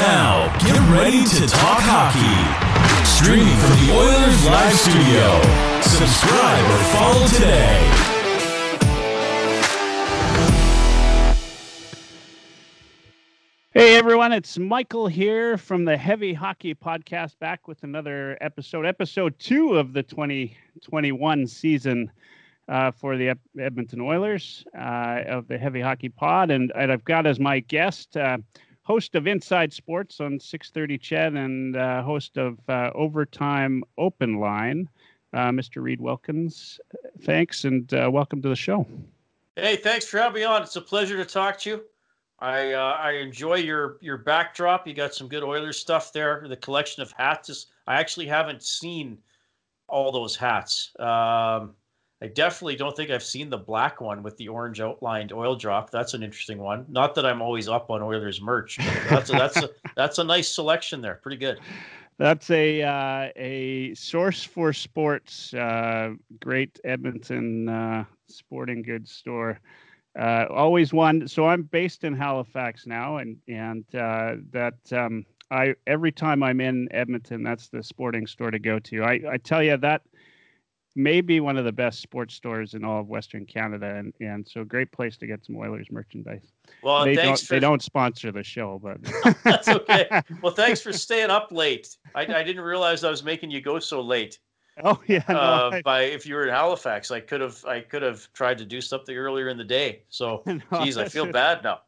Now, get ready to talk hockey. Streaming from the Oilers Live Studio. Subscribe or follow today. Hey everyone, it's Michael here from the Heavy Hockey Podcast, back with another episode, episode two of the 2021 season uh, for the Edmonton Oilers uh, of the Heavy Hockey Pod, and, and I've got as my guest uh, host of Inside Sports on 630 CHED and uh, host of uh, Overtime Open Line, uh, Mr. Reid Wilkins. Thanks and welcome to the show. Hey, thanks for having me on. It's a pleasure to talk to you. I uh, I enjoy your your backdrop. You got some good Oilers stuff there. The collection of hats is. I actually haven't seen all those hats. Um, I definitely don't think I've seen the black one with the orange outlined oil drop. That's an interesting one. Not that I'm always up on Oilers merch. that's a, that's a that's a nice selection there. Pretty good. That's a uh, a source for sports. Uh, great Edmonton uh, sporting goods store. Uh, always one. So I'm based in Halifax now, and and uh, that um, I every time I'm in Edmonton, that's the sporting store to go to. I I tell you that maybe one of the best sports stores in all of Western Canada, and and so great place to get some Oilers merchandise. Well, they don't for... they don't sponsor the show, but that's okay. Well, thanks for staying up late. I, I didn't realize I was making you go so late. Oh yeah. No, uh, I... By if you were in Halifax, I could have I could have tried to do something earlier in the day. So, no, geez, I feel bad now.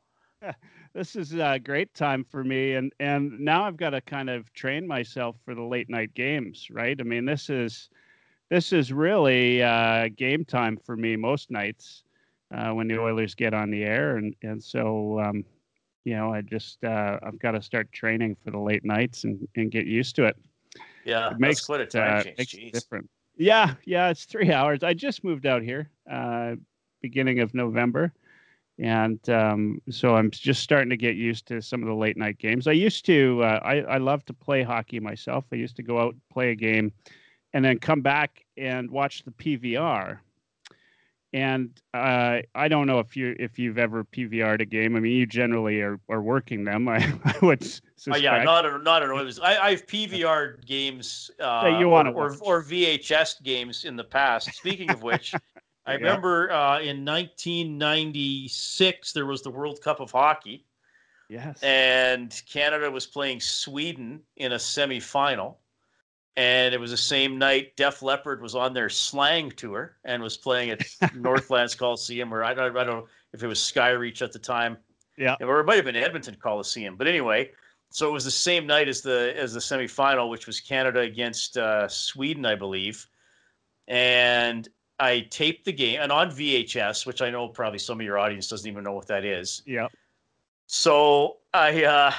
This is a great time for me, and and now I've got to kind of train myself for the late night games, right? I mean, this is this is really uh, game time for me most nights uh, when the Oilers get on the air, and and so um, you know I just uh, I've got to start training for the late nights and and get used to it. Yeah, it makes quite a time uh, change. Makes different. Yeah, yeah, it's three hours. I just moved out here uh, beginning of November. And um, so I'm just starting to get used to some of the late night games. I used to, uh, I, I love to play hockey myself. I used to go out play a game and then come back and watch the PVR. And uh, I don't know if you if you've ever PVR'd a game. I mean, you generally are, are working them. I, I would suspect. Oh yeah, not a, not an Oilers. I, I've PVR'd games uh, you want or, or, or VHS games in the past. Speaking of which, I yeah. remember uh, in 1996 there was the World Cup of Hockey. Yes. And Canada was playing Sweden in a semifinal and it was the same night Def Leppard was on their slang tour and was playing at Northlands Coliseum, or I don't, I don't know if it was Skyreach at the time. Yeah, or it might have been Edmonton Coliseum. But anyway, so it was the same night as the as the semifinal, which was Canada against uh, Sweden, I believe. And I taped the game and on VHS, which I know probably some of your audience doesn't even know what that is. Yeah. So I uh,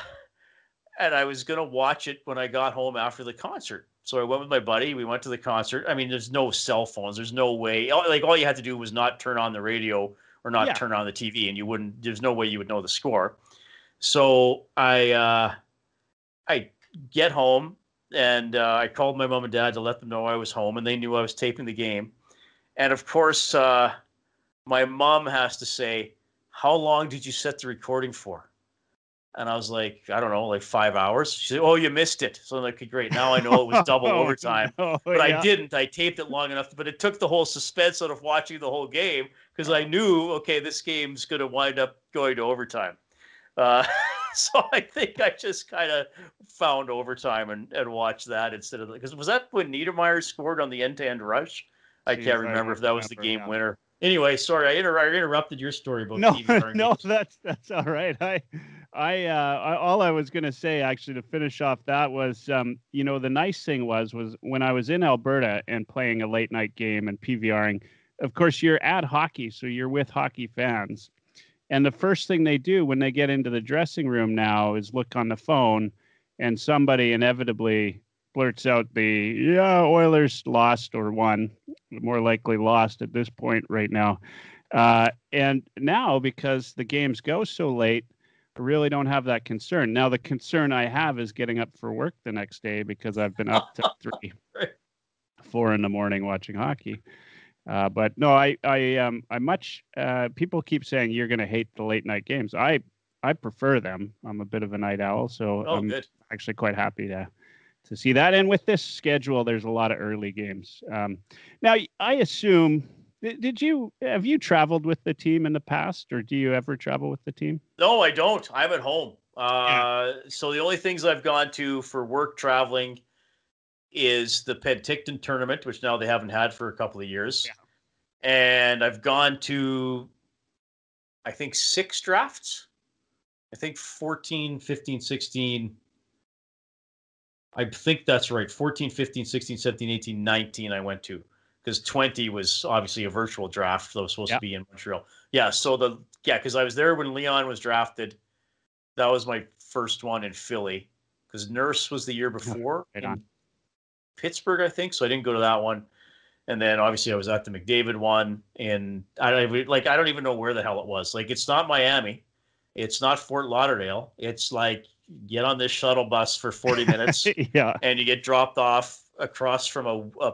and I was gonna watch it when I got home after the concert. So I went with my buddy. We went to the concert. I mean, there's no cell phones. There's no way. Like all you had to do was not turn on the radio or not yeah. turn on the TV, and you wouldn't. There's no way you would know the score. So I uh, I get home and uh, I called my mom and dad to let them know I was home, and they knew I was taping the game. And of course, uh, my mom has to say, "How long did you set the recording for?" And I was like, I don't know, like five hours. She said, Oh, you missed it. So I'm like, okay, great. Now I know it was double oh, overtime. No, but yeah. I didn't. I taped it long enough. But it took the whole suspense out of watching the whole game because I knew, okay, this game's going to wind up going to overtime. Uh, so I think I just kind of found overtime and, and watched that instead of because was that when Niedermayer scored on the end to end rush? I Jeez, can't remember I if that was the game winner. Anyway, sorry, I, inter- I interrupted your story about no, no, that's that's all right. I I, uh, I, all I was going to say actually to finish off that was, um, you know, the nice thing was was when I was in Alberta and playing a late night game and PVRing. Of course, you're at hockey, so you're with hockey fans, and the first thing they do when they get into the dressing room now is look on the phone, and somebody inevitably blurts out the yeah Oilers lost or won, more likely lost at this point right now. Uh, and now because the games go so late I really don't have that concern. Now, the concern I have is getting up for work the next day because I've been up to three, four in the morning watching hockey. Uh, but no, I, I, um, I much. Uh, people keep saying you're going to hate the late night games. I, I prefer them. I'm a bit of a night owl, so Oh, I'm good. actually quite happy to to see that. And with this schedule, there's a lot of early games. Um, now, I assume. Did you have you traveled with the team in the past, or do you ever travel with the team? No, I don't. I'm at home. Uh, So the only things I've gone to for work traveling is the Penticton tournament, which now they haven't had for a couple of years. And I've gone to, I think, six drafts. I think 14, 15, 16. I think that's right. 14, 15, 16, 17, 18, 19 I went to because 20 was obviously a virtual draft that was supposed Yeah. to be in Montreal. Yeah, so the yeah, because I was there when Leon was drafted. That was my first one in Philly because Nurse was the year before right in. Pittsburgh, I think. So I didn't go to that one. And then obviously I was at the McDavid one, and I don't even like I don't even know where the hell it was. Like it's not Miami, it's not Fort Lauderdale. It's like get on this shuttle bus for forty minutes yeah, and you get dropped off across from a, a,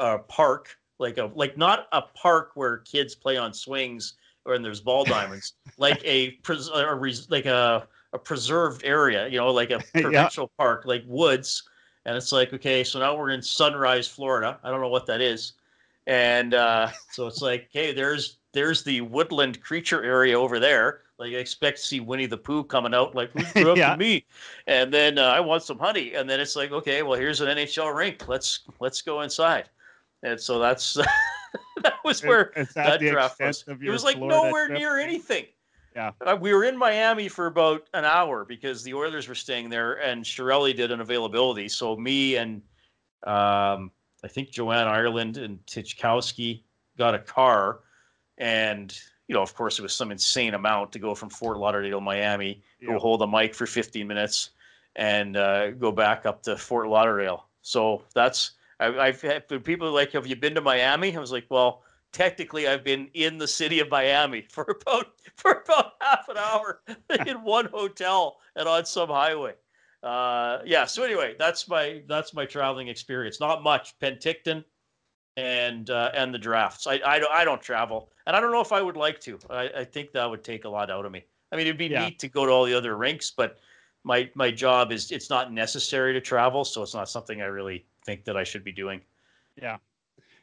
a park, like a like not a park where kids play on swings or and there's ball diamonds, like a, pres- a res- like a a preserved area, you know, like a Yeah. provincial park, like woods. And it's like, okay, so now we're in Sunrise, Florida. I don't know what that is, and uh, so it's like, hey, there's there's the woodland creature area over there. Like I expect to see Winnie the Pooh coming out, like who's grew up Yeah. to me, and then uh, I want some honey, and then it's like, okay, well here's an NHL rink. Let's let's go inside, and so that's that was where that draft was. It was like Florida nowhere trip? near anything. Yeah. Uh, we were in Miami for about an hour because the Oilers were staying there, and Chiarelli did an availability. So me and um, I think Joanne Ireland and Tychkowski got a car, and you know, of course, it was some insane amount to go from Fort Lauderdale to Miami, Yeah. go hold a mic for 15 minutes, and uh, go back up to Fort Lauderdale. So that's I, I've had people like, "Have you been to Miami?" I was like, "Well." Technically, I've been in the city of Miami for about for about half an hour in one hotel and on some highway. Uh, yeah. So anyway, that's my that's my traveling experience. Not much. Penticton and uh, and the drafts. I, I don't I don't travel, and I don't know if I would like to. I, I think that would take a lot out of me. I mean, it'd be Yeah. neat to go to all the other rinks, but my my job is it's not necessary to travel, so it's not something I really think that I should be doing. Yeah.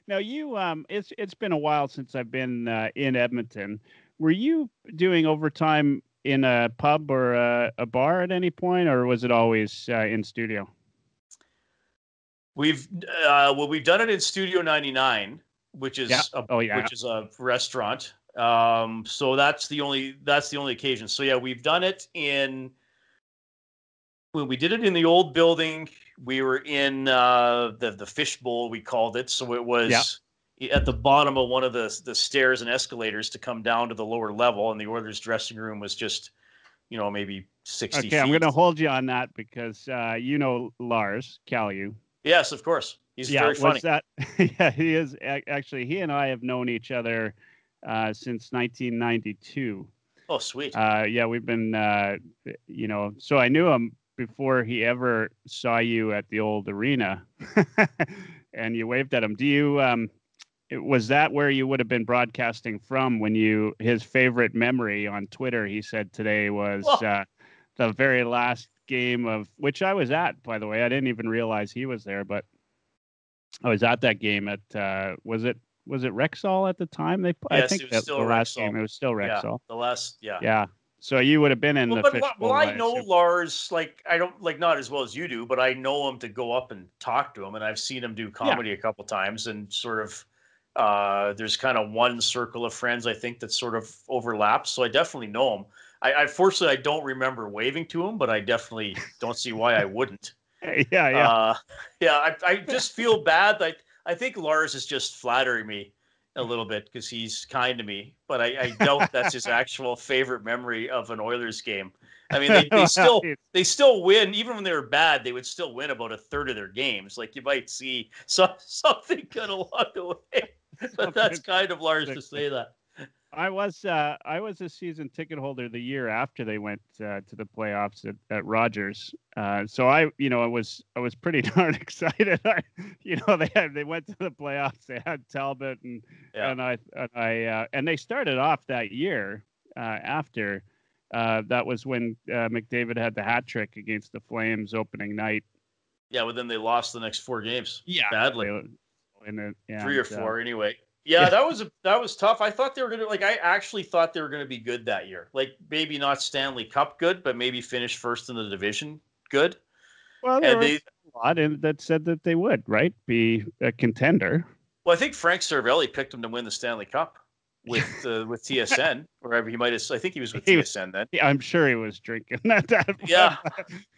Now you um it's it's been a while since I've been uh, in Edmonton. Were you doing overtime in a pub or a, a bar at any point or was it always uh, in studio? We've uh, well, we've done it in Studio 99, which is Yeah. a, Oh yeah. which is a restaurant. Um, so that's the only that's the only occasion. So yeah, we've done it in when we did it in the old building. We were in uh, the the fishbowl we called it. So it was at the bottom of one of the the stairs and escalators to come down to the lower level, and the Oilers dressing room was just you know maybe 60 Okay, I'm going to hold you on that because uh, you know Lars Callieou. Yes, of course. He's yeah, very funny. that? yeah, he is actually. He and I have known each other uh, since 1992. Oh, sweet. Uh, yeah, we've been, uh, you know, so I knew him before he ever saw you at the old arena, and you waved at him. Do you? Um, was that where you would have been broadcasting from when you? His favorite memory on Twitter, he said today was uh, the very last game of which I was at. By the way, I didn't even realize he was there, but I was at that game at. Uh, was it? Was it Rexall at the time? They, I Yes, think it was still the last Rexall. game it was still yeah, Rexall. the last, yeah. Yeah. So you would have been in Well, the but well, I know assume. Lars. Like I don't like not as well as you do, but I know him to go up and talk to him, and I've seen him do comedy a couple times, and sort of. Uh, there's kind of one circle of friends I think that sort of overlaps, so I definitely know him. I, I fortunately I don't remember waving to him, but I definitely don't see why I wouldn't. yeah, yeah. Uh, yeah, I, I just feel bad. Like I think Lars is just flattering me a little bit because he's kind to me, but I, I doubt that's his actual favorite memory of an Oilers game. I mean, they, they still they still win even when they were bad. They would still win about a third of their games. Like you might see some something kind of along the way, but that's kind of large to say that. I was uh, I was a season ticket holder the year after they went uh, to the playoffs at, at Rogers. Uh, so I, you know, I was I was pretty darn excited. I, you know, they had they went to the playoffs. They had Talbot and Yeah. and I and I uh, and they started off that year uh, after Uh, that was when uh, McDavid had the hat trick against the Flames opening night. Yeah, but then they lost the next four games. Yeah, badly. In a, yeah, Three or four, anyway. Yeah, that was a, that was tough. I thought they were gonna like. I actually thought they were gonna be good that year. Like maybe not Stanley Cup good, but maybe finish first in the division good. Well, there and was they, a lot in, that said that they would right be a contender. Well, I think Frank Seravalli picked them to win the Stanley Cup with uh, with TSN, wherever he might have. I think he was with he TSN then. Yeah, I'm sure he was drinking that. that yeah,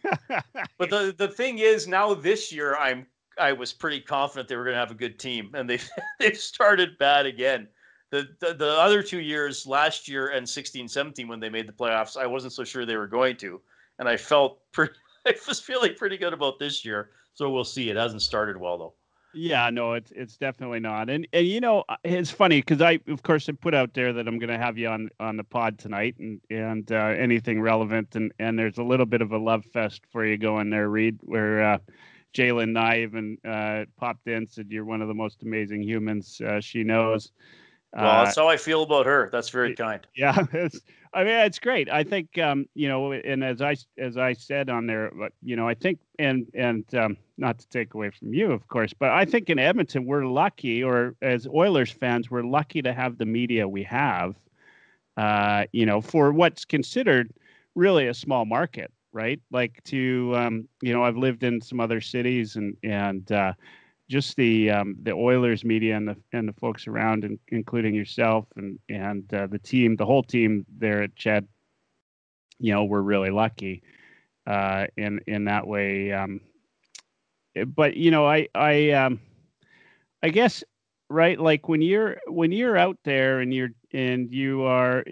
but the the thing is, now this year, I'm I was pretty confident they were going to have a good team, and they they started bad again. The, the, the other two years, last year and 16, 17, when they made the playoffs, I wasn't so sure they were going to, and I felt pretty. I was feeling pretty good about this year. So we'll see. It hasn't started well though. Yeah, no, it's it's definitely not. And and you know, uh, it's funny because I, of course, I put out there that I'm going to have you on on the pod tonight, and and uh, anything relevant, and and there's a little bit of a love fest for you going there, Reid, where uh, Jalen Nye even uh, popped in, said you're one of the most amazing humans uh, she knows. Well, uh, that's how I feel about her. That's very kind. Yeah, it's, I mean, it's great. I think, um, you know, and as I as I said on there, you know, I think, and and um, not to take away from you, of course, but I think in Edmonton we're lucky, or as Oilers fans, we're lucky to have the media we have. Uh, you know, for what's considered really a small market right? Like to um, you know, I've lived in some other cities and and uh, just the um, the Oilers media and the and the folks around, and, including yourself and and uh, the team, the whole team there at CHED. You know, we're really lucky uh, in in that way. Um, eh, but you know, I I um, I guess right, like when you're when you're out there and you're and you are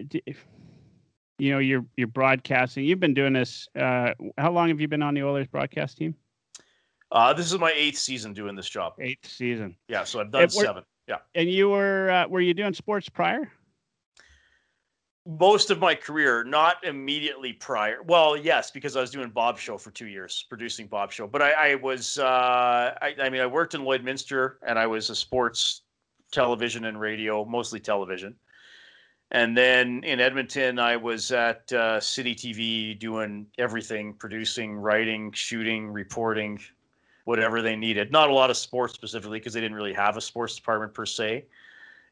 you know you're you're broadcasting. You've been doing this uh, how long have you been on the oilers broadcast team? Uh, this is my eighth season doing this job. Eighth season. Yeah so i've done seven. Yeah. And you were uh, were you doing sports prior? Most of my career not immediately prior. Well yes because i was doing bob show for two years producing bob show. But i, I was uh, I, I mean i worked in lloydminster and i was a sports television and radio mostly television and then in Edmonton, I was at uh, City TV doing everything producing, writing, shooting, reporting, whatever they needed. Not a lot of sports specifically because they didn't really have a sports department per se.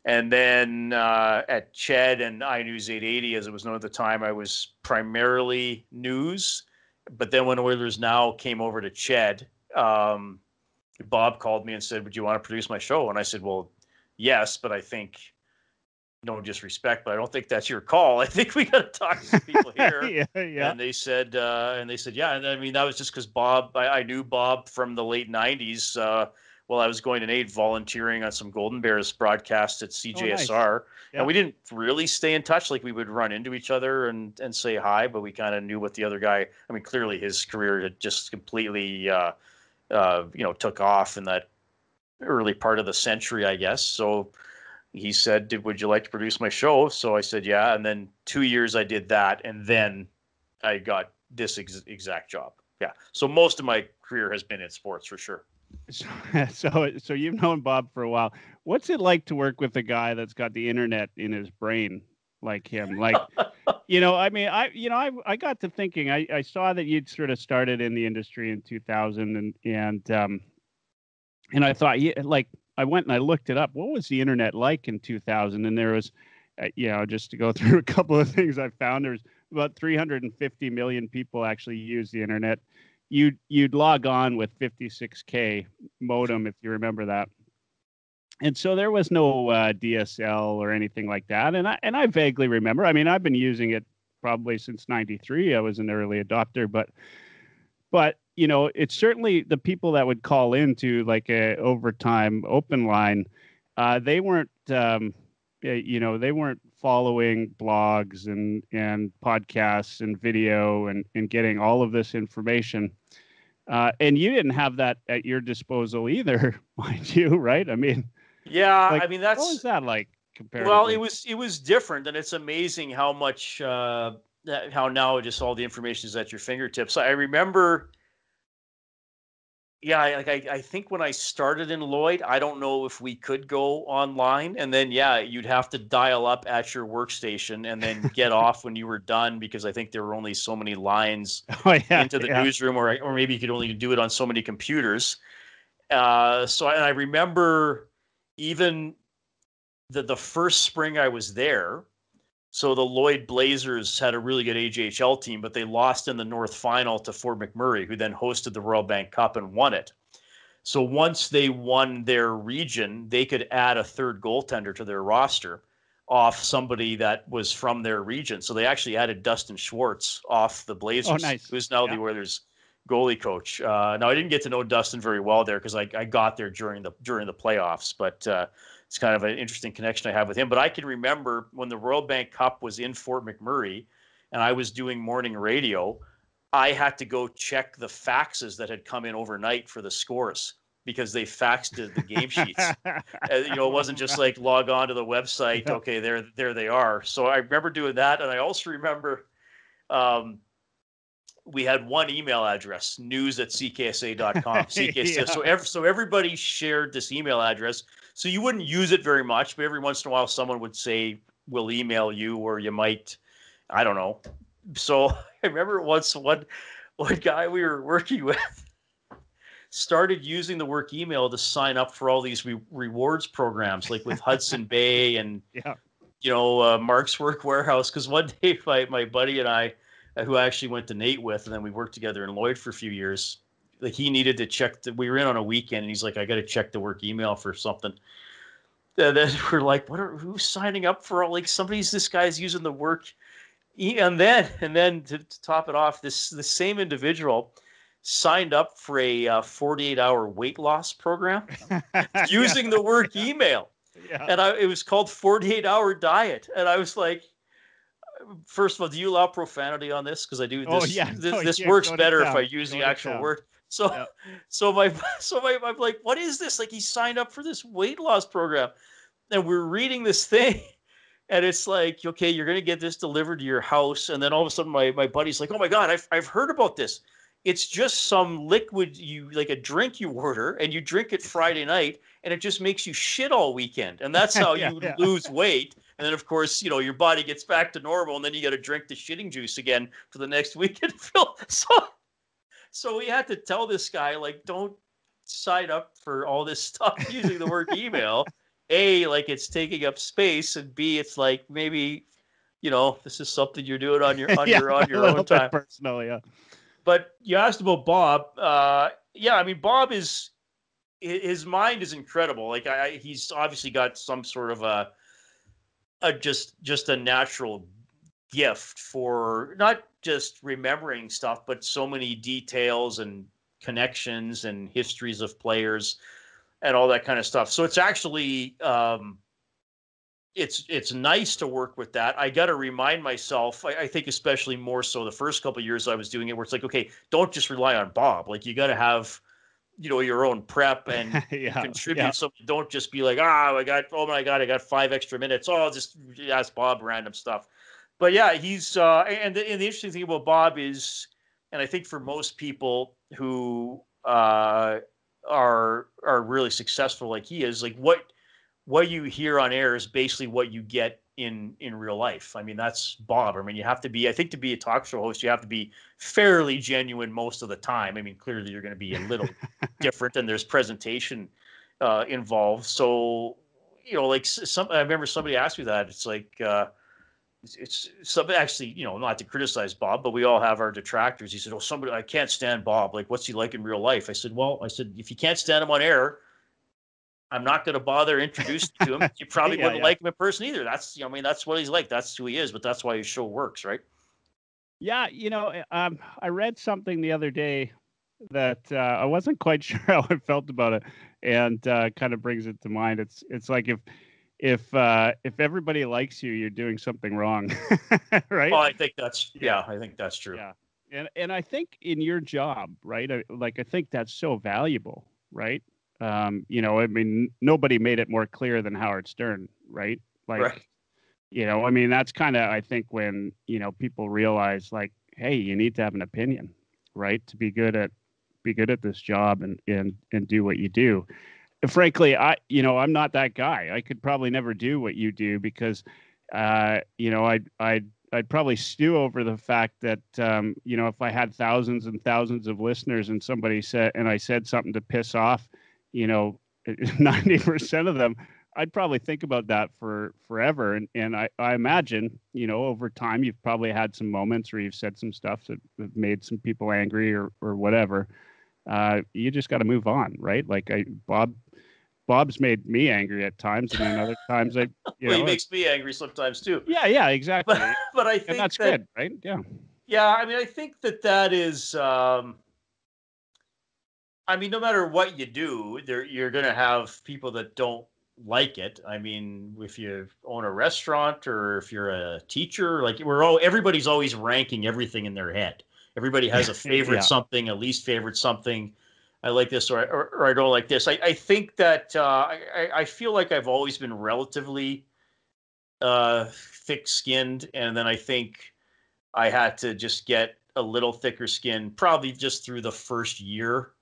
And then uh, at CHED and iNews 880, as it was known at the time, I was primarily news. But then when Oilers Now came over to CHED, um, Bob called me and said, Would you want to produce my show? And I said, Well, yes, but I think no disrespect, but I don't think that's your call. I think we got to talk to people here. yeah, yeah. And they said, uh, and they said, yeah. And I mean, that was just because Bob, I, I, knew Bob from the late '90s. Uh, while I was going to NAIT volunteering on some Golden Bears broadcasts at CJSR, oh, nice. and we didn't really stay in touch. Like we would run into each other and and say hi, but we kind of knew what the other guy. I mean, clearly his career had just completely, uh, uh, you know, took off in that early part of the century, I guess. So he said, "Would you like to produce my show?" So I said, "Yeah." And then two years I did that, and then I got this ex- exact job. Yeah. So most of my career has been in sports for sure. So, so, so you've known Bob for a while. What's it like to work with a guy that's got the internet in his brain like him? Like, you know, I mean, I, you know, I, I got to thinking. I, I saw that you'd sort of started in the industry in 2000, and and um, and I thought, yeah, like I went and I looked it up. What was the internet like in 2000? And there was, uh, you know, just to go through a couple of things I found, there's about 350 million people actually use the internet. You'd you'd log on with 56k modem if you remember that. And so there was no uh, DSL or anything like that. And I and I vaguely remember. I mean, I've been using it probably since '93. I was an early adopter, but but you know, it's certainly the people that would call into like a overtime open line. Uh, they weren't, um, you know, they weren't following blogs and and podcasts and video and and getting all of this information. Uh, and you didn't have that at your disposal either, mind you, right? I mean, yeah, like, I mean that's what was that like compared? Well, it was it was different, and it's amazing how much uh, how now just all the information is at your fingertips. I remember yeah, like I, I think when I started in Lloyd, I don't know if we could go online, and then yeah, you'd have to dial up at your workstation and then get off when you were done because I think there were only so many lines oh, yeah, into the yeah. newsroom, or or maybe you could only do it on so many computers. Uh, so and I remember even the the first spring I was there. So the Lloyd Blazers had a really good AJHL team, but they lost in the North Final to Fort McMurray, who then hosted the Royal Bank Cup and won it. So once they won their region, they could add a third goaltender to their roster off somebody that was from their region. So they actually added Dustin Schwartz off the Blazers, oh, nice. who's now yeah. the Oilers goalie coach. Uh, now I didn't get to know Dustin very well there because I, I got there during the during the playoffs, but uh, it's kind of an interesting connection I have with him. But I can remember when the Royal Bank Cup was in Fort McMurray and I was doing morning radio, I had to go check the faxes that had come in overnight for the scores because they faxed the game sheets. uh, you know, it wasn't just like log on to the website. Okay, there, there they are. So I remember doing that, and I also remember um, we had one email address, news at cksa.com. CKSA. yeah. So, every, so everybody shared this email address. So you wouldn't use it very much, but every once in a while someone would say, we'll email you, or you might, I don't know. So I remember once one, one guy we were working with started using the work email to sign up for all these re- rewards programs, like with Hudson Bay and, yeah. you know, uh, Mark's Work Wearhouse. Because one day my, my buddy and I, uh, who I actually went to NAIT with, and then we worked together in Lloyd for a few years, like he needed to check that we were in on a weekend and he's like, I got to check the work email for something. And then we're like, what are who's signing up for? all, Like somebody's this guy's using the work. And then and then to, to top it off, this the same individual signed up for a uh, 48 hour weight loss program using yeah. the work email. Yeah. And I, it was called 48 hour diet. And I was like, first of all, do you allow profanity on this? Because I do. Oh, this, oh, yeah. this, no, this works better if I use the actual word. So, yeah. so my, so my, I'm like, what is this? Like, he signed up for this weight loss program, and we're reading this thing, and it's like, okay, you're gonna get this delivered to your house, and then all of a sudden, my my buddy's like, oh my god, I've I've heard about this. It's just some liquid you like a drink you order, and you drink it Friday night, and it just makes you shit all weekend, and that's how yeah, you yeah. lose weight. And then, of course, you know, your body gets back to normal, and then you got to drink the shitting juice again for the next weekend. so so we had to tell this guy, like, don't sign up for all this stuff using the word email. A, like it's taking up space, and B, it's like maybe, you know, this is something you're doing on your on yeah, your on your own time. Personal, yeah. But you asked about Bob. Uh, yeah, I mean, Bob is his mind is incredible. Like I, he's obviously got some sort of a, a just just a natural gift for not just remembering stuff, but so many details and connections and histories of players and all that kind of stuff. So it's actually um, it's it's nice to work with that. I got to remind myself. I, I, think especially more so the first couple years I was doing it, where it's like, okay, don't just rely on Bob. Like you got to have you know your own prep and yeah, contribute yeah. so don't just be like ah oh, i got oh my god i got five extra minutes oh i'll just ask bob random stuff but yeah, he's uh, and the, and the interesting thing about Bob is, and I think for most people who uh, are are really successful like he is, like what what you hear on air is basically what you get in in real life. I mean, that's Bob. I mean, you have to be. I think to be a talk show host, you have to be fairly genuine most of the time. I mean, clearly you're going to be a little different, and there's presentation uh, involved. So, you know, like some. I remember somebody asked me that. It's like. Uh, it's, some actually, you know, not to criticize Bob, but we all have our detractors. He said, "Oh, somebody, I can't stand Bob. Like, what's he like in real life?" I said, "Well, I said if you can't stand him on air, I'm not going to bother introducing to him. You probably yeah, wouldn't yeah. like him in person either. That's, you know, I mean, that's what he's like. That's who he is. But that's why his show works, right?" Yeah, you know, eh, um, I read something the other day that uh, I wasn't quite sure how I felt about it, and uh, kind of brings it to mind. It's it's like if if uh, if everybody likes you, you're doing something wrong, right? Well, I think that's yeah, I think that's true. Yeah, and and I think in your job, right? I, like I think that's so valuable, right? Um, you know, I mean, nobody made it more clear than Howard Stern, right? Like, right. you know, I mean, that's kind of I think when you know people realize like, hey, you need to have an opinion, right, to be good at be good at this job and and and do what you do. Frankly, I you know I'm not that guy. I could probably never do what you do because uh, you know I'd I'd I'd probably stew over the fact that um, you know if I had thousands and thousands of listeners and somebody said and I said something to piss off, you know, ninety percent of them, I'd probably think about that for forever. And and I, I imagine you know over time you've probably had some moments where you've said some stuff that made some people angry or or whatever. Uh, you just got to move on, right? Like I Bob Bob's made me angry at times, and then other times I, you well, know, he makes me angry sometimes too. yeah, yeah, exactly. But, but I think and that's that, good, right? Yeah, Yeah, I mean, I think that that is. Um, I mean, no matter what you do, there you're going to have people that don't like it. I mean, if you own a restaurant or if you're a teacher, like we're all everybody's always ranking everything in their head. Everybody has a favorite Yeah. something, a least favorite something. I like this or I, or, or I don't like this. I, I think that uh, I, I- feel like I've always been relatively uh, thick-skinned, and then I think I had to just get a little thicker skin, probably just through the first year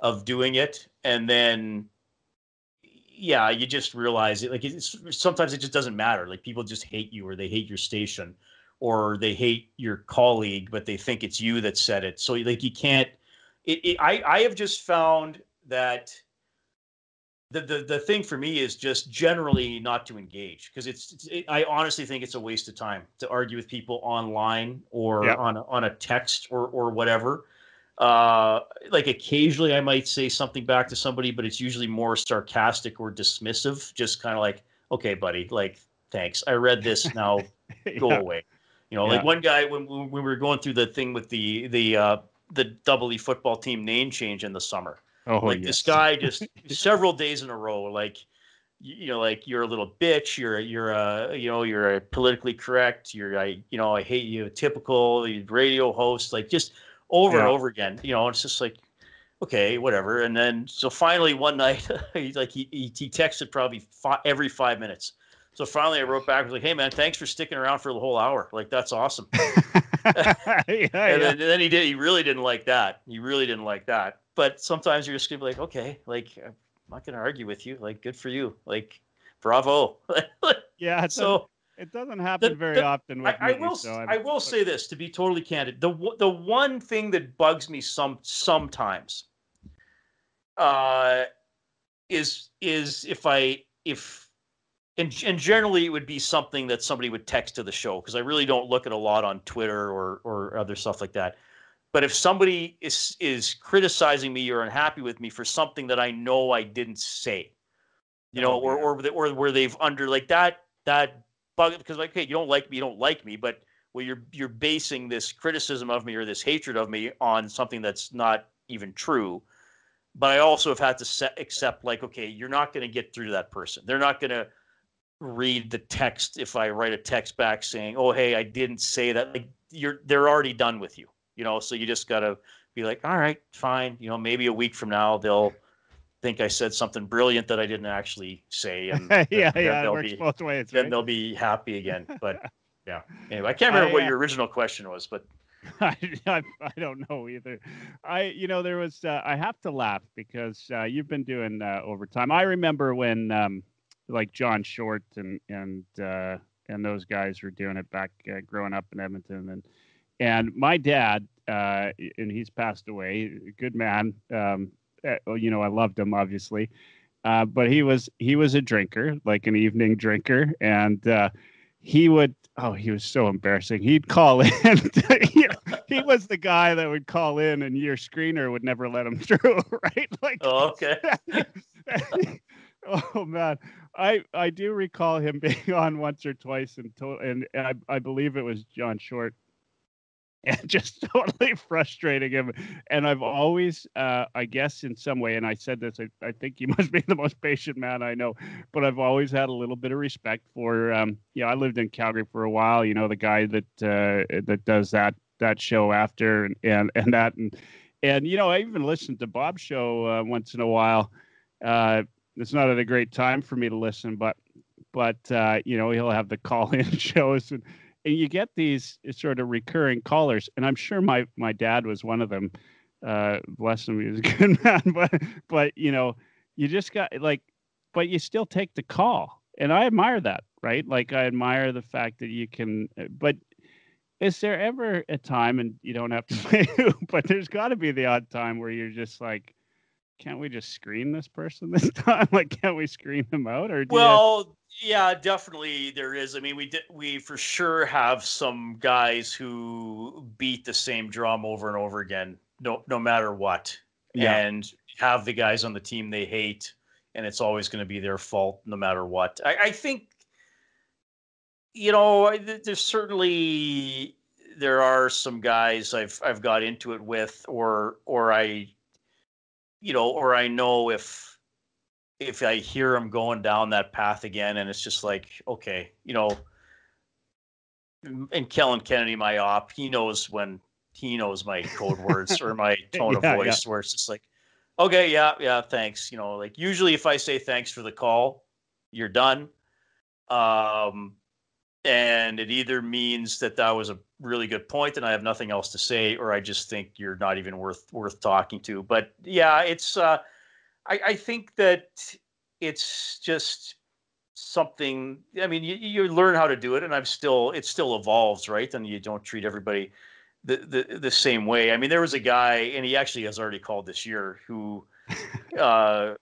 of doing it, and then yeah, you just realize it. Like it's sometimes it just doesn't matter. Like people just hate you, or they hate your station, or they hate your colleague, but they think it's you that said it. So like you can't. It, it, I I have just found that the, the the thing for me is just generally not to engage because it's, it's it, I honestly think it's a waste of time to argue with people online or Yeah. on a, on a text or or whatever. Uh, like occasionally I might say something back to somebody, but it's usually more sarcastic or dismissive. Just kind of like, okay, buddy, like thanks, I read this now, go Yeah. away. You know, like one guy when, when we were going through the thing with the the uh, the double E football team name change in the summer. Oh, like yes. this guy just several days in a row like you, know like you're a little bitch. You're you're a you know you're a politically correct. You're i you know i hate you. Typical radio host like just over and over again you know it's just like okay whatever. And then so finally one night like he, he, texted probably fi- every five minutes so finally i wrote back I was like hey man thanks for sticking around for the whole hour like that's awesome yeah, and yeah. then, and then he did. He really didn't like that. He really didn't like that. But sometimes you're just gonna be like, okay, like I'm not gonna argue with you. Like, good for you. Like, bravo. yeah. So it doesn't happen very the- often I, with I me. will. so I will say this to be totally candid. The the one thing that bugs me some sometimes, uh, is is if I if and, and generally it would be something that somebody would text to the show because I really don't look at a lot on Twitter or or other stuff like that. But if somebody is is criticizing me or unhappy with me for something that I know I didn't say, you know, Oh, or yeah. or the- or where they've under like that that bug because like okay, you don't like me, you don't like me, but well, you're you're basing this criticism of me or this hatred of me on something that's not even true. But I also have had to set, accept like okay, you're not going to get through to that person. They're not going to read the text if I write a text back saying, "Oh, hey, I didn't say that." Like you're they're already done with you, you know. So you just got to be like, "All right, fine." You know, maybe a week from now they'll think I said something brilliant that I didn't actually say, and yeah, then- yeah. It they'll works be both ways. then right? they'll be happy again. But yeah, anyway, I can't remember I, what uh, your original question was, but I, I, I don't know either. I, you know, there was, uh, I have to laugh because uh, you've been doing uh, overtime. I remember when, um, like John Short and, and, uh, and those guys were doing it back uh, growing up in Edmonton. And, and my dad, uh, and he's passed away, good man. Um, uh, you know, I loved him obviously. Uh, but he was, he was a drinker, like an evening drinker. And, uh, he would, oh, he was so embarrassing. He'd call in. you know, he was the guy that would call in, and your screener would never let him through, right? Like, oh, okay. oh man, I I do recall him being on once or twice, and to, and I I believe it was John Short, and just totally frustrating him. And I've always, uh, I guess, in some way, and I said this, I, I think you must be the most patient man I know, but I've always had a little bit of respect for, um, you know, I lived in Calgary for a while. You know, the guy that uh, that does that that show after, and and, and that, and and you know, I even listened to Bob's show uh, once in a while. Uh, it's not at a great time for me to listen, but but uh, you know, he'll have the call-in shows and and you get these sort of recurring callers, and I'm sure my my dad was one of them. Uh, bless him, he was a good man. But but you know, you just got like, but you still take the call, and I admire that, right? Like I admire the fact that you can. uh, But is there ever a time, and you don't have to say who, but there's got to be the odd time where you're just like, can't we just screen this person this time? Like, can't we screen them out? Or do you- Well, yeah, definitely there is. I mean, we did we for sure have some guys who beat the same drum over and over again, no no matter what, Yeah. and have the guys on the team they hate, and it's always going to be their fault no matter what. I, I think, you know, there's certainly there are some guys I've I've got into it with, or or I, you know, or I know if if I hear him going down that path again, and it's just like, okay, you know, and Kellen Kennedy, my op, he knows when he knows my code words or my tone Yeah, yeah. of voice, where it's just like, okay, yeah, yeah, thanks. You know, like usually if I say thanks for the call, you're done. Um, and it either means that that was a really good point and I have nothing else to say, or I just think you're not even worth worth talking to. But yeah, it's uh, I, I think that it's just something. I mean, you, you learn how to do it, and I'm still it still evolves, right? And you don't treat everybody the, the the same way. I mean, there was a guy, and he actually has already called this year, who uh,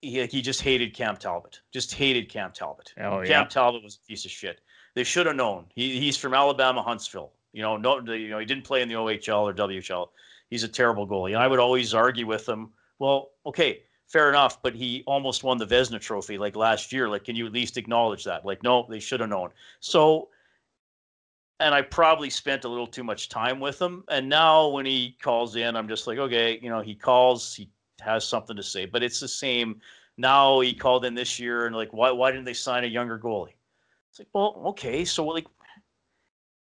he he just hated Cam Talbot, just hated Cam Talbot. Oh, Cam yeah. Talbot was a piece of shit. They should have known. He he's from Alabama, Huntsville. You know, no, you know, he didn't play in the OHL or WHL. He's a terrible goalie, and I would always argue with him. Well, okay, fair enough, but he almost won the Vezina Trophy like last year. Like, can you at least acknowledge that? Like, no, they should have known. So, and I probably spent a little too much time with him. And now when he calls in, I'm just like, okay, you know, he calls, he has something to say, but it's the same. Now he called in this year, and like, why why didn't they sign a younger goalie? It's like, well, okay, so like,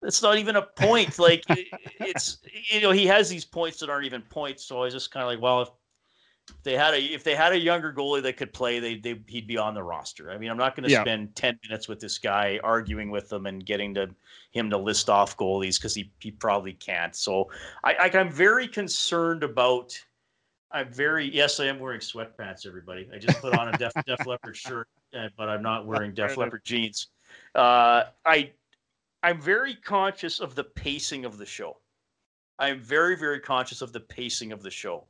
it's not even a point. Like, it, it's you know, he has these points that aren't even points. So I was just kind of like, well, if they had a if they had a younger goalie that could play, they they he'd be on the roster. I mean, I'm not going to Yeah. spend ten minutes with this guy arguing with him and getting to him to list off goalies because he he probably can't. So I, I I'm very concerned about. I'm very yes, I am wearing sweatpants. Everybody, I just put on a Def Def Leppard shirt, uh, but I'm not wearing Def. Leppard jeans. Uh, I I'm very conscious of the pacing of the show. I'm very very conscious of the pacing of the show.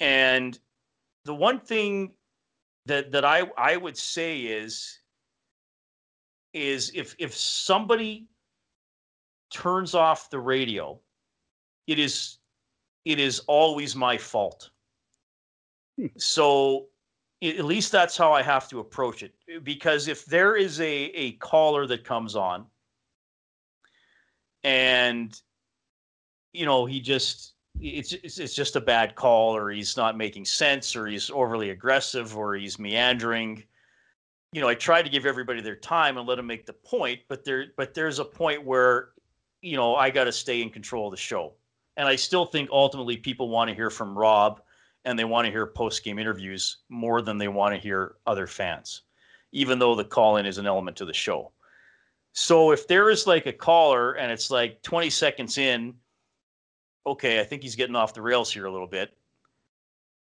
And the one thing that that I I would say is is if if somebody turns off the radio, it is it is always my fault. Hmm. So at least that's how I have to approach it. Because if there is a a caller that comes on and you know he just it's, it's it's just a bad call or he's not making sense or he's overly aggressive or he's meandering you know i try to give everybody their time and let them make the point but there but there's a point where you know i got to stay in control of the show and i still think ultimately people want to hear from rob and they want to hear post game interviews more than they want to hear other fans even though the call in is an element to the show so if there is like a caller and it's like 20 seconds in okay, I think he's getting off the rails here a little bit.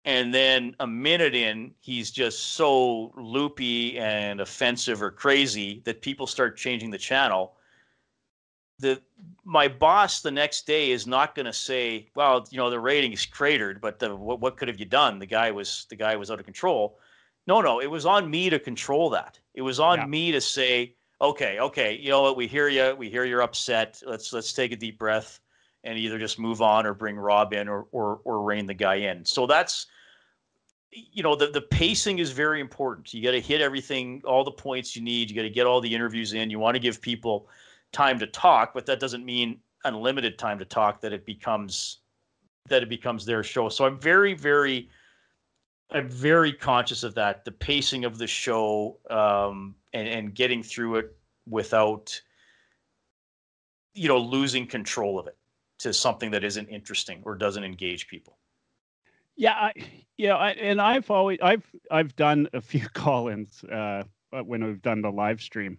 And then a minute in, he's just so loopy and offensive or crazy that people start changing the channel. The my boss the next day is not going to say, "Well, you know, the rating is cratered, but the, what what could have you done? The guy was the guy was out of control." No, no, it was on me to control that. It was on Yeah. me to say, "Okay, okay, you know what? We hear you. We hear you're upset. Let's let's take a deep breath." and either just move on or bring Rob in or or or rein the guy in. So that's you know the the pacing is very important. You got to hit everything, all the points you need. You got to get all the interviews in. You want to give people time to talk, but that doesn't mean unlimited time to talk. That it becomes that it becomes their show. So I'm very very I'm very conscious of that. The pacing of the show um, and and getting through it without you know losing control of it to something that isn't interesting or doesn't engage people. Yeah, I, yeah, I, and I've always I've I've done a few call-ins uh, when we've done the live stream.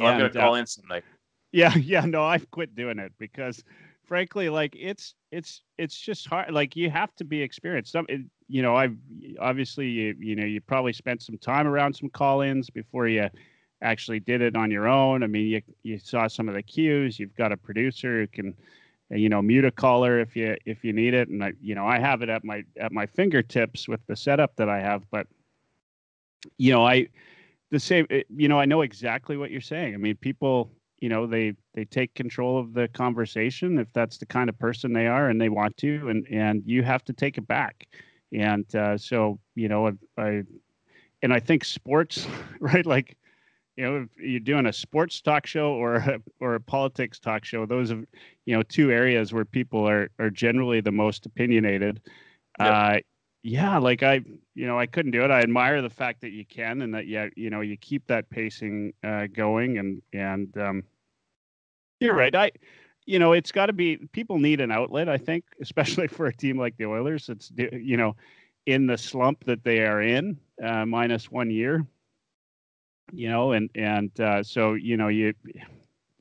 I'm going And, to uh, call in some night. Yeah, yeah, no, I've quit doing it because frankly, like it's it's it's just hard. Like you have to be experienced. Some, it, you know, I've obviously you you know you probably spent some time around some call-ins before you actually did it on your own. I mean, you you saw some of the cues. You've got a producer who can, uh, you know, mute a caller if you if you need it. And I, you know, I have it at my at my fingertips with the setup that I have. But you know, I the same. Eh, you know, I know exactly what you're saying. I mean, people, you know, they they take control of the conversation if that's the kind of person they are and they want to, and and you have to take it back. And uh, so, you know, I, I and I think sports, right? Like you know, if you're doing a sports talk show or a, or a politics talk show, those are, you know, two areas where people are are generally the most opinionated. Yep. Uh, yeah, like I, you know, I couldn't do it. I admire the fact that you can and that yeah, you know, you keep that pacing uh, going and and um, you're right. I, you know, it's got to be people need an outlet. I think, especially for a team like the Oilers. It's you know, in the slump that they are in, uh, minus one year you know, and and uh, so you know you.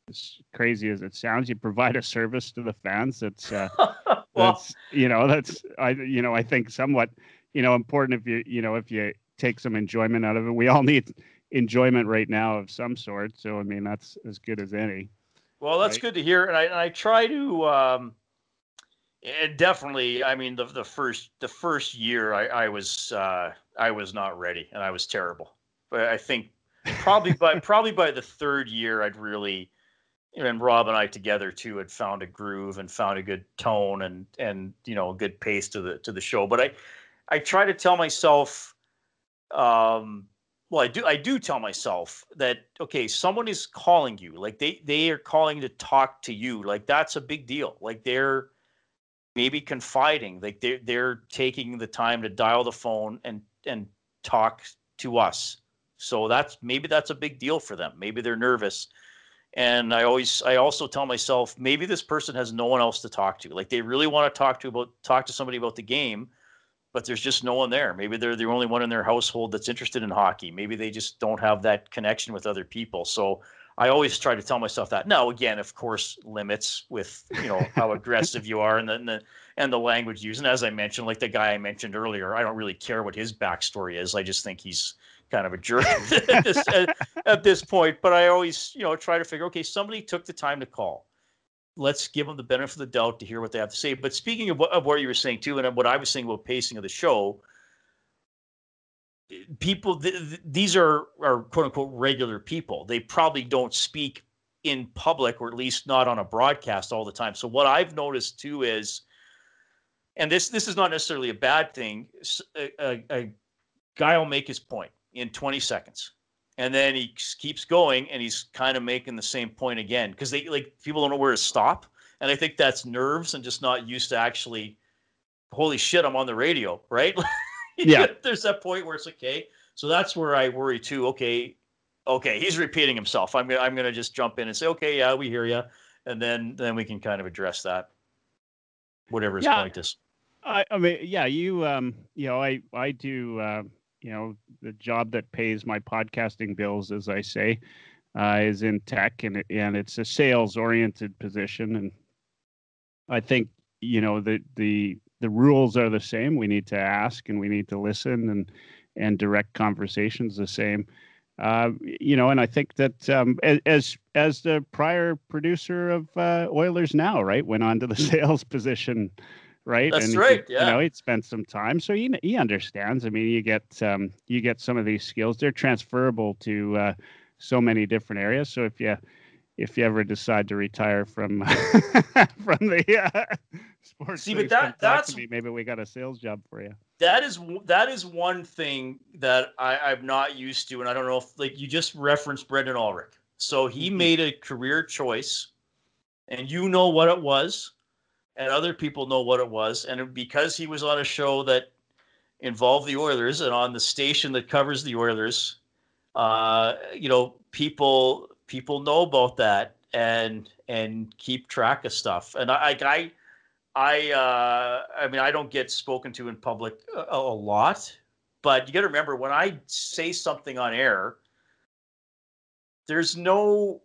As crazy as it sounds, you provide a service to the fans. That's uh, well, that's you know that's I you know I think somewhat you know important if you you know if you take some enjoyment out of it. We all need enjoyment right now of some sort. So I mean that's as good as any. Well, that's right? good to hear, and I and I try to. Um, and definitely, I mean the the first the first year I, I was uh, I was not ready and I was terrible. But I think probably by probably by the third year, I'd really, and Rob and I together too had found a groove and found a good tone and and you know a good pace to the to the show. But I I try to tell myself, um, well, I do I do tell myself that okay, someone is calling you, like they they are calling to talk to you, like that's a big deal. Like they're maybe confiding, like they're they're taking the time to dial the phone and and talk to us so that's maybe that's a big deal for them. Maybe they're nervous. And I always I also tell myself maybe this person has no one else to talk to. Like they really want to talk to about talk to somebody about the game, but there's just no one there. Maybe they're the only one in their household that's interested in hockey. Maybe they just don't have that connection with other people. So I always try to tell myself that. Now, again, of course, limits with you know how aggressive you are and the, and the and the language used. And as I mentioned, like the guy I mentioned earlier, I don't really care what his backstory is. I just think he's kind of a jerk at, this, at, at, this point. But I always, you know, try to figure, okay, somebody took the time to call. Let's give them the benefit of the doubt to hear what they have to say. But speaking of what, of what you were saying too, and what I was saying about pacing of the show, people, th- th- these are are quote unquote regular people. They probably don't speak in public, or at least not on a broadcast all the time. So what I've noticed too is, and this this is not necessarily a bad thing. a, a, a guy will make his point in 20 seconds. And then he keeps going and he's kind of making the same point again because they like people don't know where to stop. And i think that's nerves and just not used to actually holy shit i'm on the radio right? Yeah. there's that point where it's okay. So that's where i worry too okay okay he's repeating himself. I'm gonna i'm gonna just jump in and say okay yeah we hear you and then then we can kind of address that whatever his yeah. point is. I, I mean yeah you um you know i i do uh you know the job that pays my podcasting bills, as I say, uh, is in tech, and and it's a sales oriented position, and I think you know the the the rules are the same. We need to ask and we need to listen, and and direct conversations the same. Uh, you know, and I think that um, as as the prior producer of uh, Oilers now, right, went on to the sales position right? That's and right. He, yeah. You know, he'd spent some time, so he he understands. I mean, you get um, you get some of these skills; they're transferable to uh, so many different areas. So if you if you ever decide to retire from from the uh, sports, see, but that that's me. maybe we got a sales job for you. That is that is one thing that I, I'm not used to, and I don't know if like you just referenced Brendan Ulrich. So he mm-hmm. made a career choice, and you know what it was and other people know what it was. And because he was on a show that involved the Oilers and on the station that covers the Oilers, uh, you know, people people know about that and and keep track of stuff. And I I I uh, I mean I don't get spoken to in public a, a lot, but you got to remember when I say something on air, there's no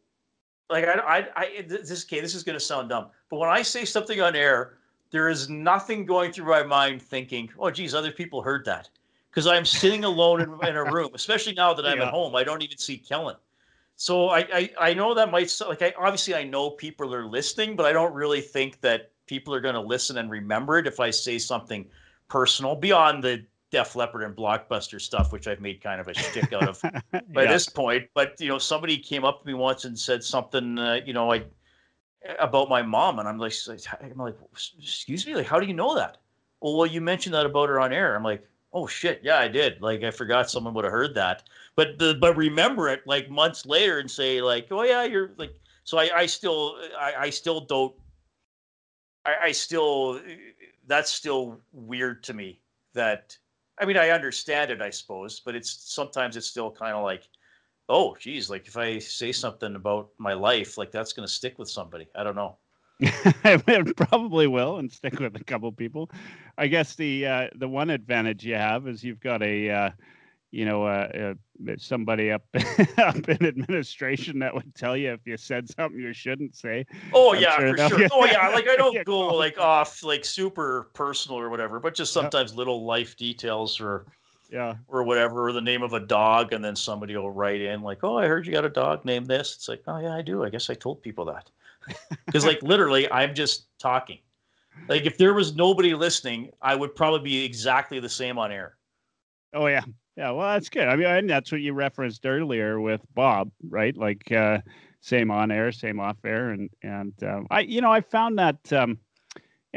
like I, I, I this okay, this is going to sound dumb, but when I say something on air, there is nothing going through my mind thinking, "Oh, geez, other people heard that," because I'm sitting alone in, in, a room. Especially now that I'm yeah. at home, I don't even see Kellen. So I, I, I know that might like I obviously I know people are listening, but I don't really think that people are going to listen and remember it if I say something personal beyond the Def Leppard and Blockbuster stuff, which I've made kind of a shtick out of by yeah. this point. But you know, somebody came up to me once and said something, uh, you know, I about my mom, and I'm like, I'm like, excuse me, like, how do you know that? Well, well, you mentioned that about her on air. I'm like, oh shit, yeah, I did. Like, I forgot someone would have heard that, but the but remember it like months later and say like, oh yeah, you're like. So I, I still I, I still don't I, I still that's still weird to me that I mean, I understand it, I suppose, but it's sometimes it's still kind of like, oh, geez, like if I say something about my life, like that's going to stick with somebody. I don't know. it probably will and stick with a couple people. I guess the uh, the one advantage you have is you've got a uh, you know, uh, uh, somebody up up in administration that would tell you if you said something you shouldn't say. Oh I'm yeah, sure for sure. oh yeah, like I don't go like off like super personal or whatever, but just sometimes yeah. little life details or yeah or whatever, or the name of a dog, and then somebody will write in like, "Oh, I heard you got a dog named this." It's like, "Oh yeah, I do. I guess I told people that." Because like literally, I'm just talking. Like if there was nobody listening, I would probably be exactly the same on air. Oh yeah, yeah, well, that's good. I mean, and that's what you referenced earlier with Bob, right? Like uh, same on air, same off air, and and um, I, you know, I found that, um,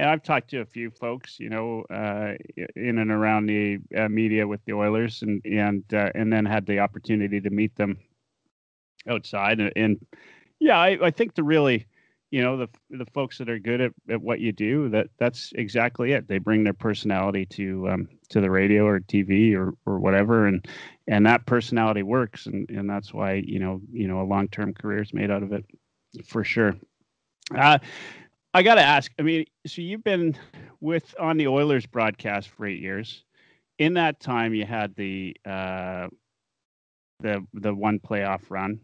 and I've talked to a few folks, you know, uh, in and around the uh, media with the Oilers, and and uh, and then had the opportunity to meet them outside, and, and yeah, I, I think the really you know the the folks that are good at, at what you do that that's exactly it. They bring their personality to um, to the radio or TV or or whatever and and that personality works and and that's why you know you know a long-term career is made out of it for sure. Uh, I got to ask I mean so you've been with on the Oilers broadcast for 8 years in that time you had the uh, the the one playoff run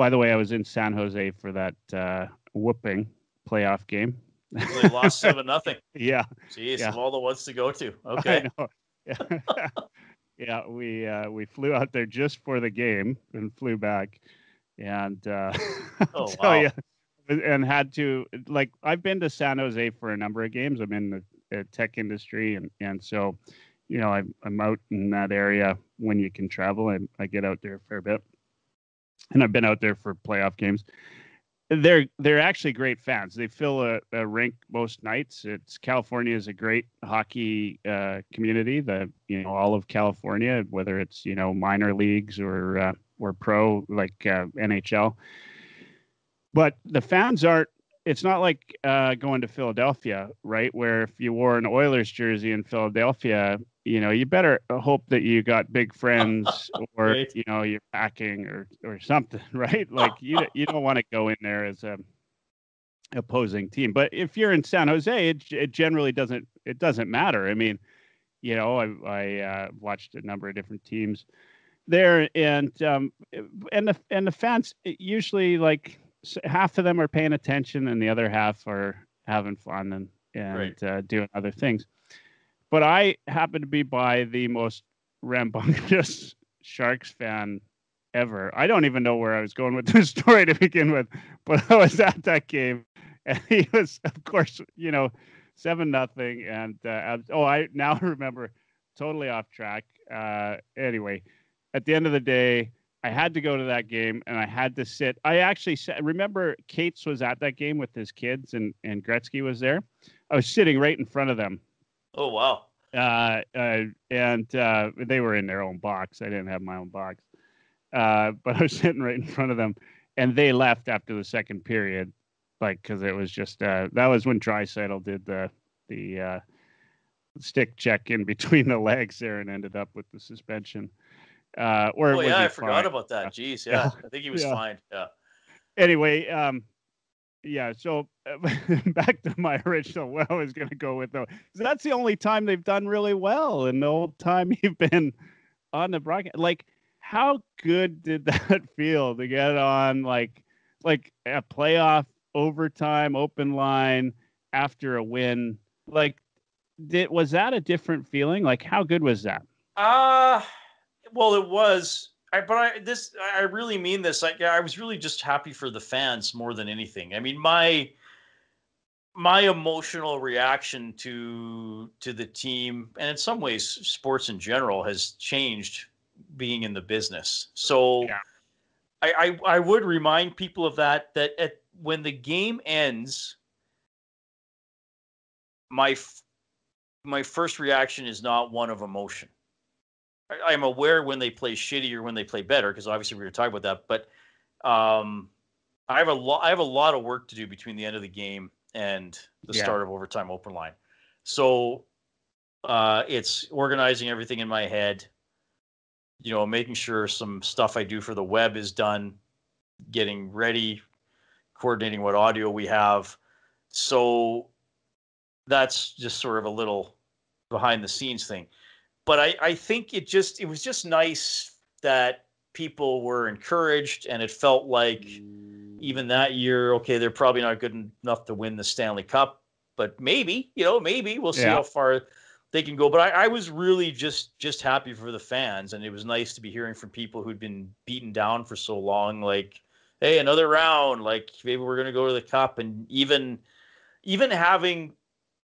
by the way, I was in San Jose for that uh, whooping playoff game. they lost seven nothing. Yeah. Jeez, yeah. of all the ones to go to. Okay. Yeah. yeah, we uh, we flew out there just for the game and flew back, and uh, oh wow. You, and had to like I've been to San Jose for a number of games. I'm in the, tech industry, and and so you know I'm I'm out in that area when you can travel, and I get out there a fair bit, and I've been out there for playoff games they're they're actually great fans. They fill a, a rink most nights. It's California is a great hockey uh, community. The you know all of California, whether it's you know minor leagues or uh, or pro like uh, NHL. But the fans aren't. It's not like uh, going to Philadelphia, right? Where if you wore an Oilers jersey in Philadelphia, you know, you better hope that you got big friends or right. you know you're packing or or something, right? Like you you don't want to go in there as a opposing team. But if you're in San Jose, it, it generally doesn't it doesn't matter. I mean, you know, I I uh, watched a number of different teams there, and um, and the and the fans usually like half of them are paying attention, and the other half are having fun and and right. uh, doing other things. But I happen to be by the most rambunctious Sharks fan ever. I don't even know where I was going with this story to begin with, but I was at that game, and he was, of course, you know, seven nothing. And uh, oh, I now remember, totally off track. Uh, anyway, at the end of the day, I had to go to that game, and I had to sit. I actually remember Katz was at that game with his kids, and and Gretzky was there. I was sitting right in front of them Oh wow. Uh, uh, and uh, they were in their own box. I didn't have my own box, uh, but I was sitting right in front of them, and they left after the second period, like because it was just uh, that was when Draisaitl did the the uh, stick check in between the legs there and ended up with the suspension. Uh, or oh yeah, I forgot about that. Jeez, yeah, yeah. I think he was yeah. fine. Yeah. Anyway, um, yeah so uh, back to my original what i was going to go with though that's the only time they've done really well in the whole time you've been on the broadcast like how good did that feel to get on like like a playoff overtime open line after a win. Like, did was that a different feeling? Like, how good was that? Uh well, it was. I, but I this I really mean this. Like, I was really just happy for the fans more than anything. I mean, my my emotional reaction to to the team and in some ways sports in general has changed being in the business so yeah. I, I, I would remind people of that that at when the game ends my my first reaction is not one of emotion I, am aware when they play shitty or when they play better because obviously we were talking about that but um I have a lot I have a lot of work to do between the end of the game and the yeah. start of overtime open line. So uh, it's organizing everything in my head, you know, making sure some stuff I do for the web is done, getting ready, coordinating what audio we have. So that's just sort of a little behind the scenes thing. But I, I think it just it was just nice that people were encouraged and it felt like even that year, okay, they're probably not good enough to win the Stanley Cup, but maybe, you know, maybe we'll see yeah. how far they can go. But I, I, was really just just happy for the fans, and it was nice to be hearing from people who'd been beaten down for so long, like, hey, another round, like maybe we're gonna go to the cup, and even even having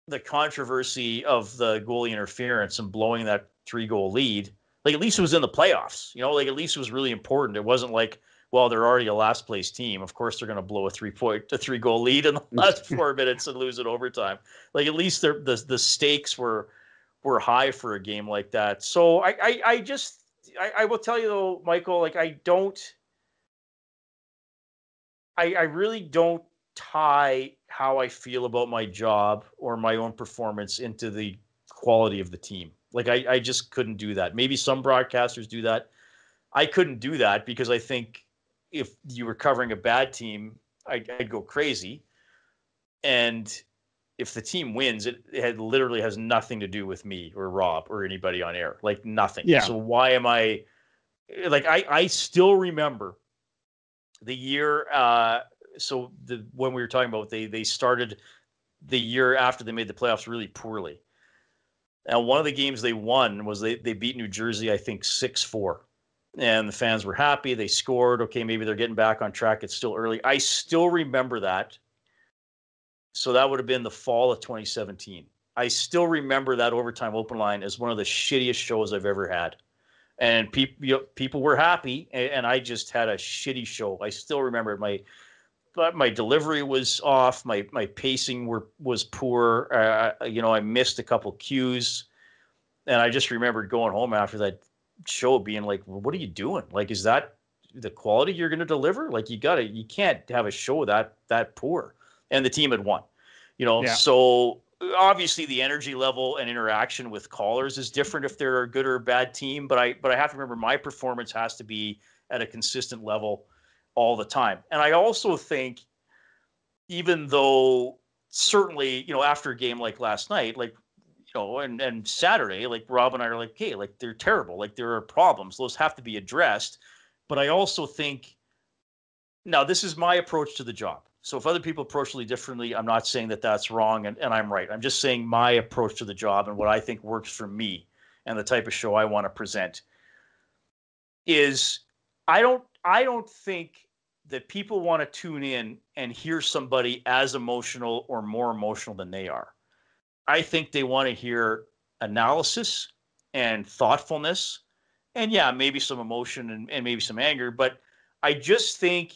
the controversy of the goalie interference and blowing that three goal lead, like at least it was in the playoffs, you know, like at least it was really important. It wasn't like well, they're already a last place team. Of course, they're going to blow a three point, a three goal lead in the last four minutes and lose it overtime. Like at least the the stakes were were high for a game like that. So I I, I just I, I will tell you though, Michael, like I don't. I, I really don't tie how I feel about my job or my own performance into the quality of the team. Like I, I just couldn't do that. Maybe some broadcasters do that. I couldn't do that because I think if you were covering a bad team, I'd, I'd go crazy. And if the team wins, it, it had, literally has nothing to do with me or Rob or anybody on air, like nothing. Yeah. So why am I like I I still remember the year. Uh, so the when we were talking about they they started the year after they made the playoffs really poorly. And one of the games they won was they they beat New Jersey, I think six four and the fans were happy. They scored. Okay, maybe they're getting back on track. It's still early. I still remember that. So that would have been the fall of 2017. I still remember that overtime open line as one of the shittiest shows I've ever had. And people you know, people were happy, and, and, I just had a shitty show. I still remember my but my delivery was off. My my pacing were was poor. Uh, you know, I missed a couple cues, and I just remembered going home after that show being like, well, what are you doing? Like, is that the quality you're going to deliver? Like, you got to, you can't have a show that that poor. And the team had won, you know. Yeah. So obviously, the energy level and interaction with callers is different if they're a good or a bad team. But I, but I have to remember my performance has to be at a consistent level all the time. And I also think, even though certainly, you know, after a game like last night, like you know, and and Saturday, like Rob and I are like, hey, like they're terrible. Like there are problems. Those have to be addressed. But I also think now this is my approach to the job. So if other people approach it differently, I'm not saying that that's wrong and, and I'm right. I'm just saying my approach to the job and what I think works for me and the type of show I want to present is I don't I don't think that people want to tune in and hear somebody as emotional or more emotional than they are. I think they want to hear analysis and thoughtfulness and yeah, maybe some emotion and, and maybe some anger. But I just think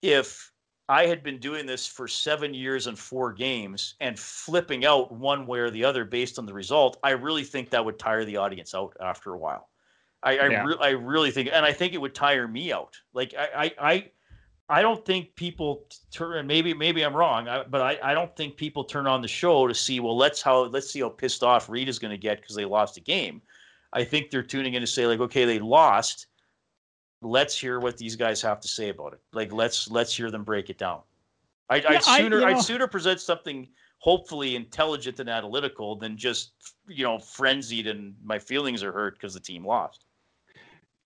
if I had been doing this for seven years and four games and flipping out one way or the other based on the result, I really think that would tire the audience out after a while. I I, yeah. re- I really think, and I think it would tire me out. Like I I, I I don't think people turn. Maybe maybe I'm wrong, but I, I don't think people turn on the show to see. Well, let's how let's see how pissed off Reid is going to get because they lost a game. I think they're tuning in to say like, okay, they lost. Let's hear what these guys have to say about it. Like let's let's hear them break it down. I, would sooner I, would sooner present something hopefully intelligent and analytical than just you know frenzied and my feelings are hurt because the team lost.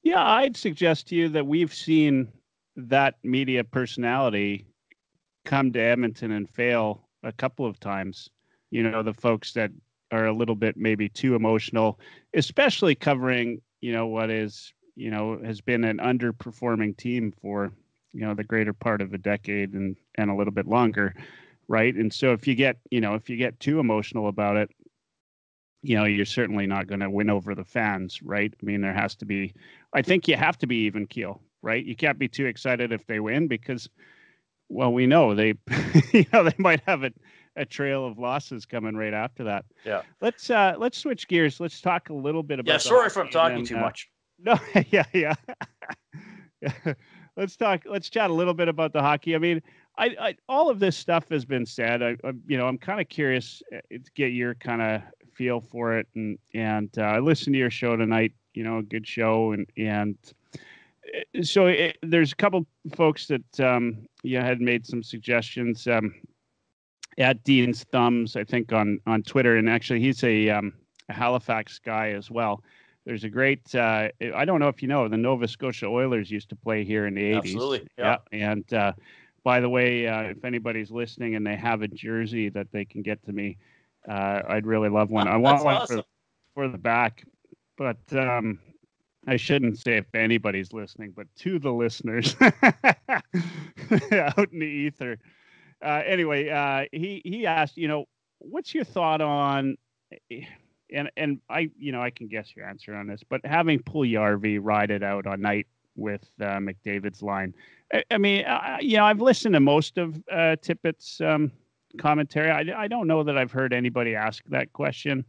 Yeah, I'd suggest to you that we've seen that media personality come to Edmonton and fail a couple of times. You know, the folks that are a little bit maybe too emotional, especially covering, you know, what is, you know, has been an underperforming team for, you know, the greater part of a decade and and a little bit longer, right? And so if you get, you know, if you get too emotional about it, you know, you're certainly not going to win over the fans, right? I mean, there has to be I think you have to be even keel, right? You can't be too excited if they win because well, we know they you know, they might have a, a trail of losses coming right after that. Yeah. Let's uh let's switch gears. Let's talk a little bit about Yeah, sorry if I'm talking and too uh, much. no, yeah, yeah. yeah. Let's talk. Let's chat a little bit about the hockey. I mean, I, I all of this stuff has been said. I, I you know, I'm kind of curious uh, to get your kind of feel for it, and and uh, I listened to your show tonight. You know, a good show, and and uh, so it, there's a couple folks that um, you had made some suggestions. Um, at Dean's Thumbs, I think on on Twitter, and actually he's a, um, a Halifax guy as well. There's a great. Uh, I don't know if you know the Nova Scotia Oilers used to play here in the 80s. Absolutely, yeah. And uh, by the way, uh, if anybody's listening and they have a jersey that they can get to me, uh, I'd really love one. I want That's one awesome. for for the back, but um, I shouldn't say if anybody's listening, but to the listeners out in the ether. Uh, anyway, uh, he he asked, you know, what's your thought on, and and I, you know, I can guess your answer on this, but having Puljärvi ride it out on night with uh, McDavid's line. I, I mean, uh, you know, I've listened to most of uh, Tippett's um, commentary. I, I don't know that I've heard anybody ask that question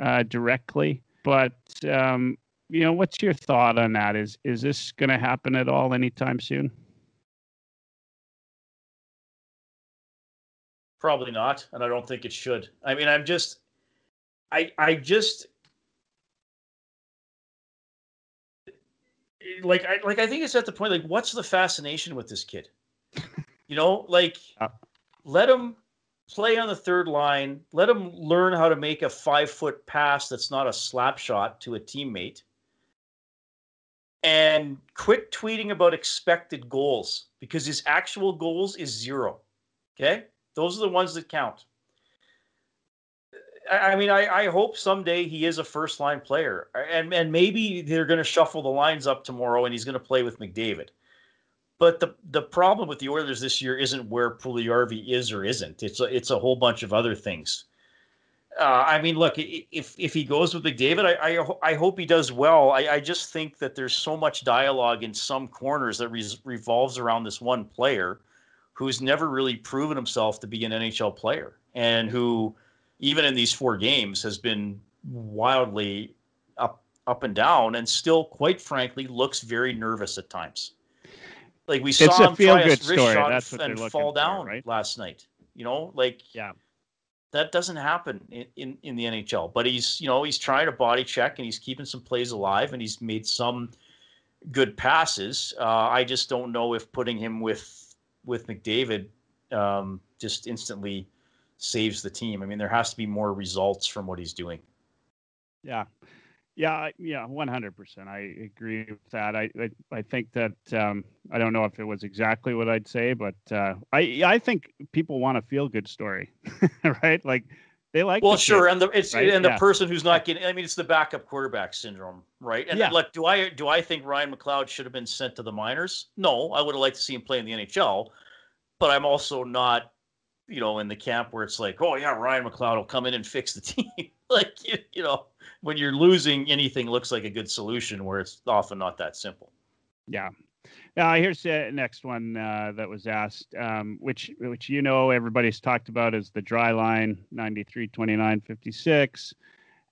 uh, directly, but um, you know, what's your thought on that? Is is this going to happen at all anytime soon? Probably not, and I don't think it should. I mean, I'm just, I, I just, like, I, like, I think it's at the point, like, what's the fascination with this kid? You know, like, Yeah. let him play on the third line. Let him learn how to make a five foot pass that's not a slap shot to a teammate. And quit tweeting about expected goals because his actual goals is zero. Okay. Those are the ones that count. I mean, I, I hope someday he is a first line player, and and maybe they're going to shuffle the lines up tomorrow, and he's going to play with McDavid. But the the problem with the Oilers this year isn't where Puljärvi is or isn't. It's a, it's a whole bunch of other things. Uh, I mean, look, if if he goes with McDavid, I I, I hope he does well. I, I just think that there's so much dialogue in some corners that res- revolves around this one player who's never really proven himself to be an NHL player and who, even in these four games, has been wildly up up and down and still, quite frankly, looks very nervous at times. Like we saw him try a wrist story. shot That's and fall for, down right? last night. You know, like Yeah. that doesn't happen in, in, in the NHL. But he's, you know, he's trying to body check and he's keeping some plays alive and he's made some good passes. Uh, I just don't know if putting him with with McDavid um, just instantly saves the team. I mean, there has to be more results from what he's doing. Yeah. Yeah, yeah, one hundred percent. I agree with that. I, I, I think that um, I don't know if it was exactly what I'd say, but uh, I, I think people want a feel good story, right? Like they like. Well, the kid. sure, and the it's right? and the Yeah. person who's not getting. I mean, it's the backup quarterback syndrome, right? And Yeah. look, do I do I think Ryan McLeod should have been sent to the minors? No, I would have liked to see him play in the NHL, but I'm also not, you know, in the camp where it's like, oh yeah, Ryan McLeod will come in and fix the team. like you, you know, when you're losing, anything looks like a good solution, where it's often not that simple. Yeah. Now here's the next one uh, that was asked, um, which which you know everybody's talked about is the dry line 93 29 56.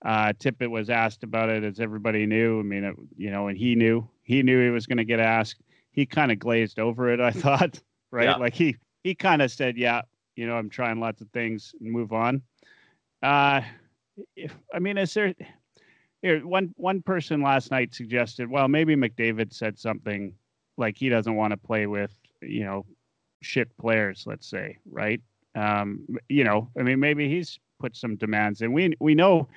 Uh, Tippett was asked about it as everybody knew. I mean, it, you know, and he knew he knew he was going to get asked. He kind of glazed over it, I thought, right? Yeah. Like he he kind of said, "Yeah, you know, I'm trying lots of things and move on." Uh, if, I mean, is there here one one person last night suggested, well, maybe McDavid said something like he doesn't want to play with, you know, shit players, let's say, right? Um, you know, I mean, maybe he's put some demands, and we we know,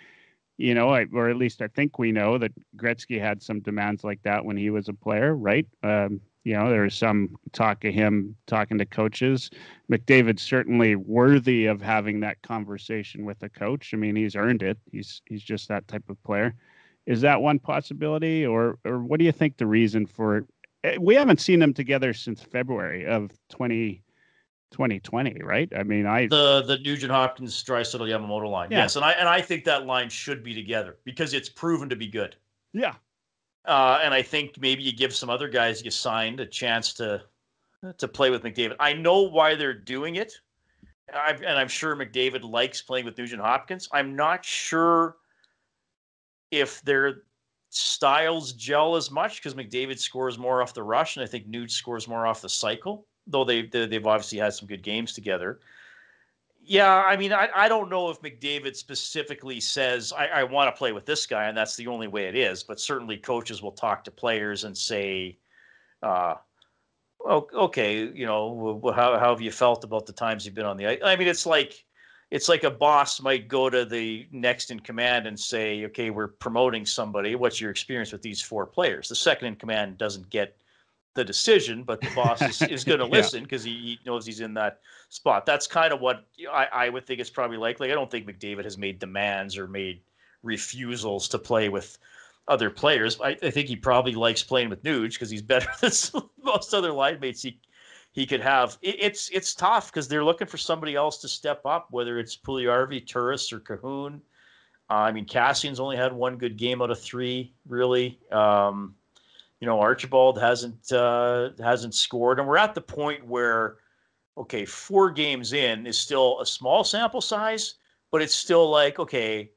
you know, I, or at least I think we know that Gretzky had some demands like that when he was a player, right? Um, you know, there was some talk of him talking to coaches. McDavid's certainly worthy of having that conversation with a coach. I mean, he's earned it. He's he's just that type of player. Is that one possibility, or or what do you think the reason for? Eh, we haven't seen them together since February of 20, 2020, right? I mean, I the the Nugent Hopkins Draisaitl Yamamoto line. Yeah. Yes, and I and I think that line should be together because it's proven to be good. Yeah, uh, and I think maybe you give some other guys you signed a chance to to play with McDavid. I know why they're doing it, I've, and I'm sure McDavid likes playing with Nugent Hopkins. I'm not sure if their styles gel as much because McDavid scores more off the rush, and I think Nuge scores more off the cycle. Though they they've obviously had some good games together. Yeah, I mean, I, I don't know if McDavid specifically says, I, I want to play with this guy, and that's the only way it is. But certainly coaches will talk to players and say, uh, okay, you know, how, how have you felt about the times you've been on the ice? I mean, it's like, it's like a boss might go to the next in command and say, okay, we're promoting somebody. What's your experience with these four players? The second in command doesn't get the decision, but the boss is, is going to listen because yeah. he, he, knows he's in that spot. That's kind of what I, I would think is probably likely. I don't think McDavid has made demands or made refusals to play with other players. I, I think he probably likes playing with Nuge because he's better than most other line mates he he could have. It, it's it's tough because they're looking for somebody else to step up, whether it's Puljujarvi, Turris, or Kahun. Uh, I mean, Kassian's only had one good game out of three, really. Um, you know, Archibald hasn't uh, hasn't scored, and we're at the point where, okay, four games in is still a small sample size, but it's still like okay,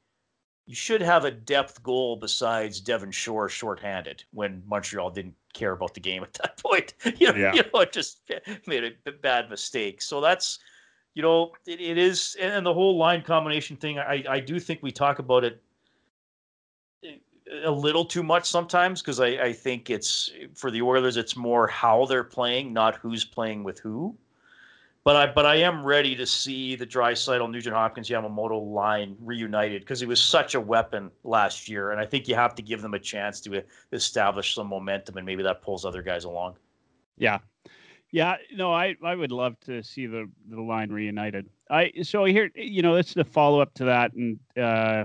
you should have a depth goal besides Devin Shore shorthanded when Montreal didn't care about the game at that point. You know, yeah. you know, it just made a bad mistake. So that's, you know, it, it is, and the whole line combination thing. I I do think we talk about it eh, a little too much sometimes because I, I think it's for the Oilers it's more how they're playing, not who's playing with who. But I but I am ready to see the Draisaitl, Nugent Hopkins, Yamamoto line reunited because it was such a weapon last year, and I think you have to give them a chance to establish some momentum, and maybe that pulls other guys along. Yeah, yeah, no, I I would love to see the the line reunited. I so here you know it's the follow up to that, and uh,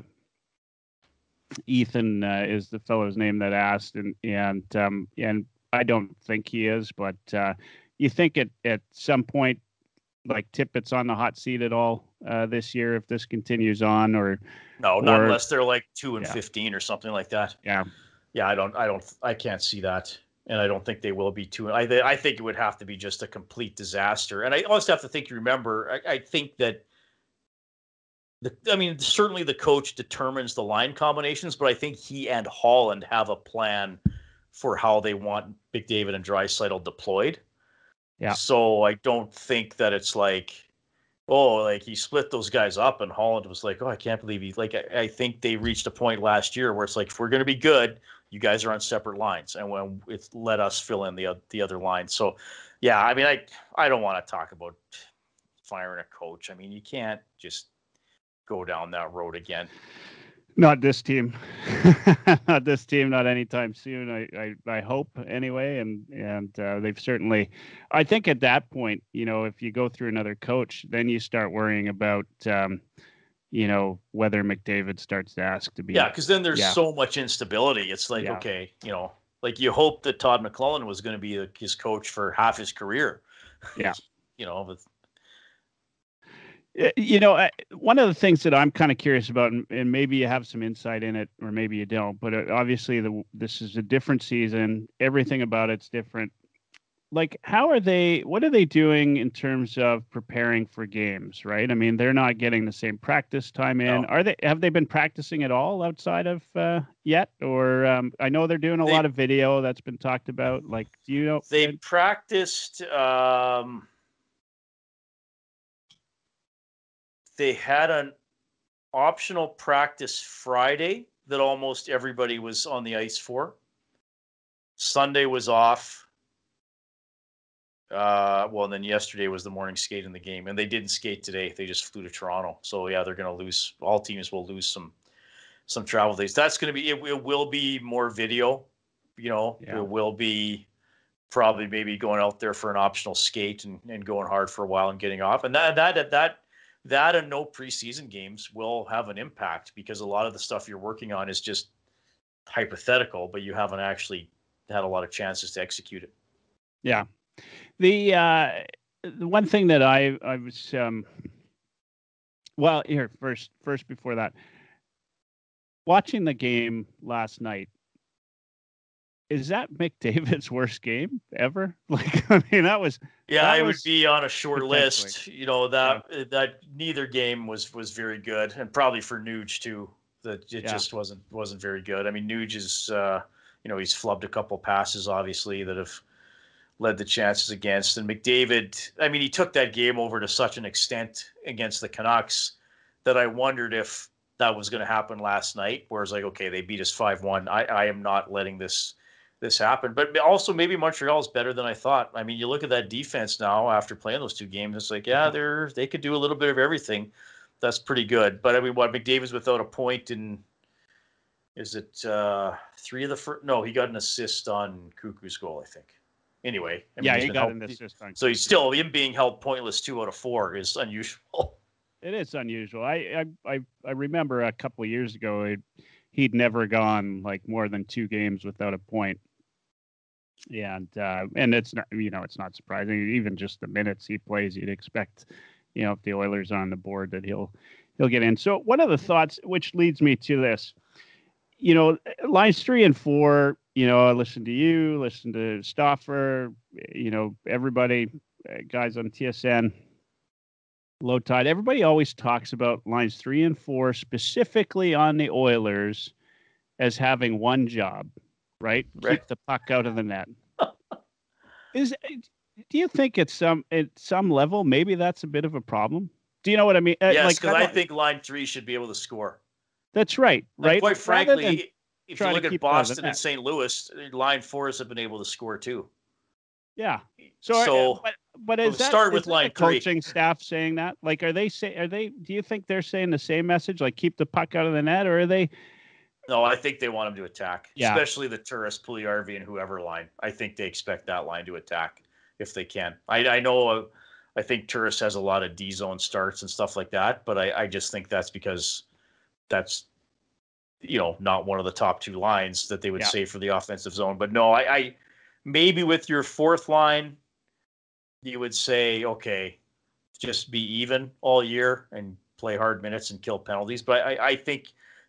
Ethan uh, is the fellow's name that asked, and and um, and I don't think he is, but uh, you think at at some point, like Tippett's on the hot seat at all uh, this year if this continues on, or no, not or, unless they're like two and yeah. fifteen or something like that. Yeah, yeah, I don't, I don't, I can't see that, and I don't think they will be two. I I think it would have to be just a complete disaster, and I also have to think. you Remember, I, I think that the, I mean, certainly the coach determines the line combinations, but I think he and Holland have a plan for how they want McDavid and Draisaitl deployed. Yeah. So I don't think that it's like, oh, like he split those guys up, and Holland was like, oh, I can't believe he. Like, I, I think they reached a point last year where it's like, if we're going to be good, you guys are on separate lines, and when it's let us fill in the uh, the other line. So, yeah, I mean, I I don't want to talk about firing a coach. I mean, you can't just go down that road again. Not this team, not this team, not anytime soon. I, I, I hope anyway, and and uh, they've certainly. I think at that point, you know, if you go through another coach, then you start worrying about, um, you know, whether McDavid starts to ask to be. Yeah, because then there's yeah. so much instability. It's like yeah. okay, you know, like you hope that Todd McLellan was going to be his coach for half his career. Yeah, you know, with you know, one of the things that I'm kind of curious about, and, maybe you have some insight in it, or maybe you don't, but uh, obviously the this is a different season. Everything about it's different. Like, how are they? What are they doing in terms of preparing for games? Right? I mean, they're not getting the same practice time in. No. Are they? Have they been practicing at all outside of uh, yet? Or um, I know they're doing a they, lot of video that's been talked about. Like, do you know? They practiced. Um they had an optional practice Friday that almost everybody was on the ice for. Sunday was off. Uh, well, and then yesterday was the morning skate in the game, and they didn't skate today. They just flew to Toronto. So yeah, they're going to lose. All teams will lose some some travel days. That's going to be. It, it will be more video. You know, yeah. it will be probably maybe going out there for an optional skate and, and going hard for a while and getting off. And that that that that and no preseason games will have an impact because a lot of the stuff you're working on is just hypothetical, but you haven't actually had a lot of chances to execute it. Yeah. The uh the one thing that I I was um well here first first before that watching the game last night is that McDavid's worst game ever? Like, I mean, that was yeah, that it was would be on a short list. You know that yeah. that neither game was was very good, and probably for Nuge too. That it yeah. just wasn't wasn't very good. I mean, Nuge is uh, you know he's flubbed a couple passes, obviously that have led the chances against. And McDavid, I mean, he took that game over to such an extent against the Canucks that I wondered if that was going to happen last night. Whereas like, okay, they beat us five one. I I am not letting this this happened. But also maybe Montreal is better than I thought. I mean, you look at that defense now after playing those two games. It's like, yeah, they're they could do a little bit of everything. That's pretty good. But I mean, what McDavid's without a point in is it uh, three of the first? No, he got an assist on Koekkoek's goal, I think. Anyway, I mean, yeah, he got an assist on. So he's still him being held pointless two out of four is unusual. It is unusual. I I I, I remember a couple of years ago. It, he'd never gone like more than two games without a point and uh, and it's not you know it's not surprising even just the minutes he plays you'd expect you know if the Oilers are on the board that he'll he'll get in. So one of the thoughts which leads me to this, you know, lines three and four. You know, I listen to you, listen to Stauffer, you know, everybody, uh, guys on TSN, Lowetide. Everybody always talks about lines three and four specifically on the Oilers as having one job, right? right. Keep the puck out of the net. Is eh, do you think at some at some level maybe that's a bit of a problem? Do you know what I mean? Uh, yes, because like, I, I think line three should be able to score. That's right, right. And quite frankly, if you look at Boston and St. Louis, line fours have been able to score too. Yeah. So, eh, so but, but is that, start is with that line coaching staff saying that? Like, are they say are they? Do you think they're saying the same message, like keep the puck out of the net, or are they? No, I think they want them to attack, yeah. especially the Turris, Puljujarvi, and whoever line. I think they expect that line to attack if they can. I, I know, uh, I think Turris has a lot of D zone starts and stuff like that, but I, I just think that's because that's, you know, not one of the top two lines that they would yeah. say for the offensive zone. But no, I, I maybe with your fourth line, you would say, okay, just be even all year and play hard minutes and kill penalties. But I, I think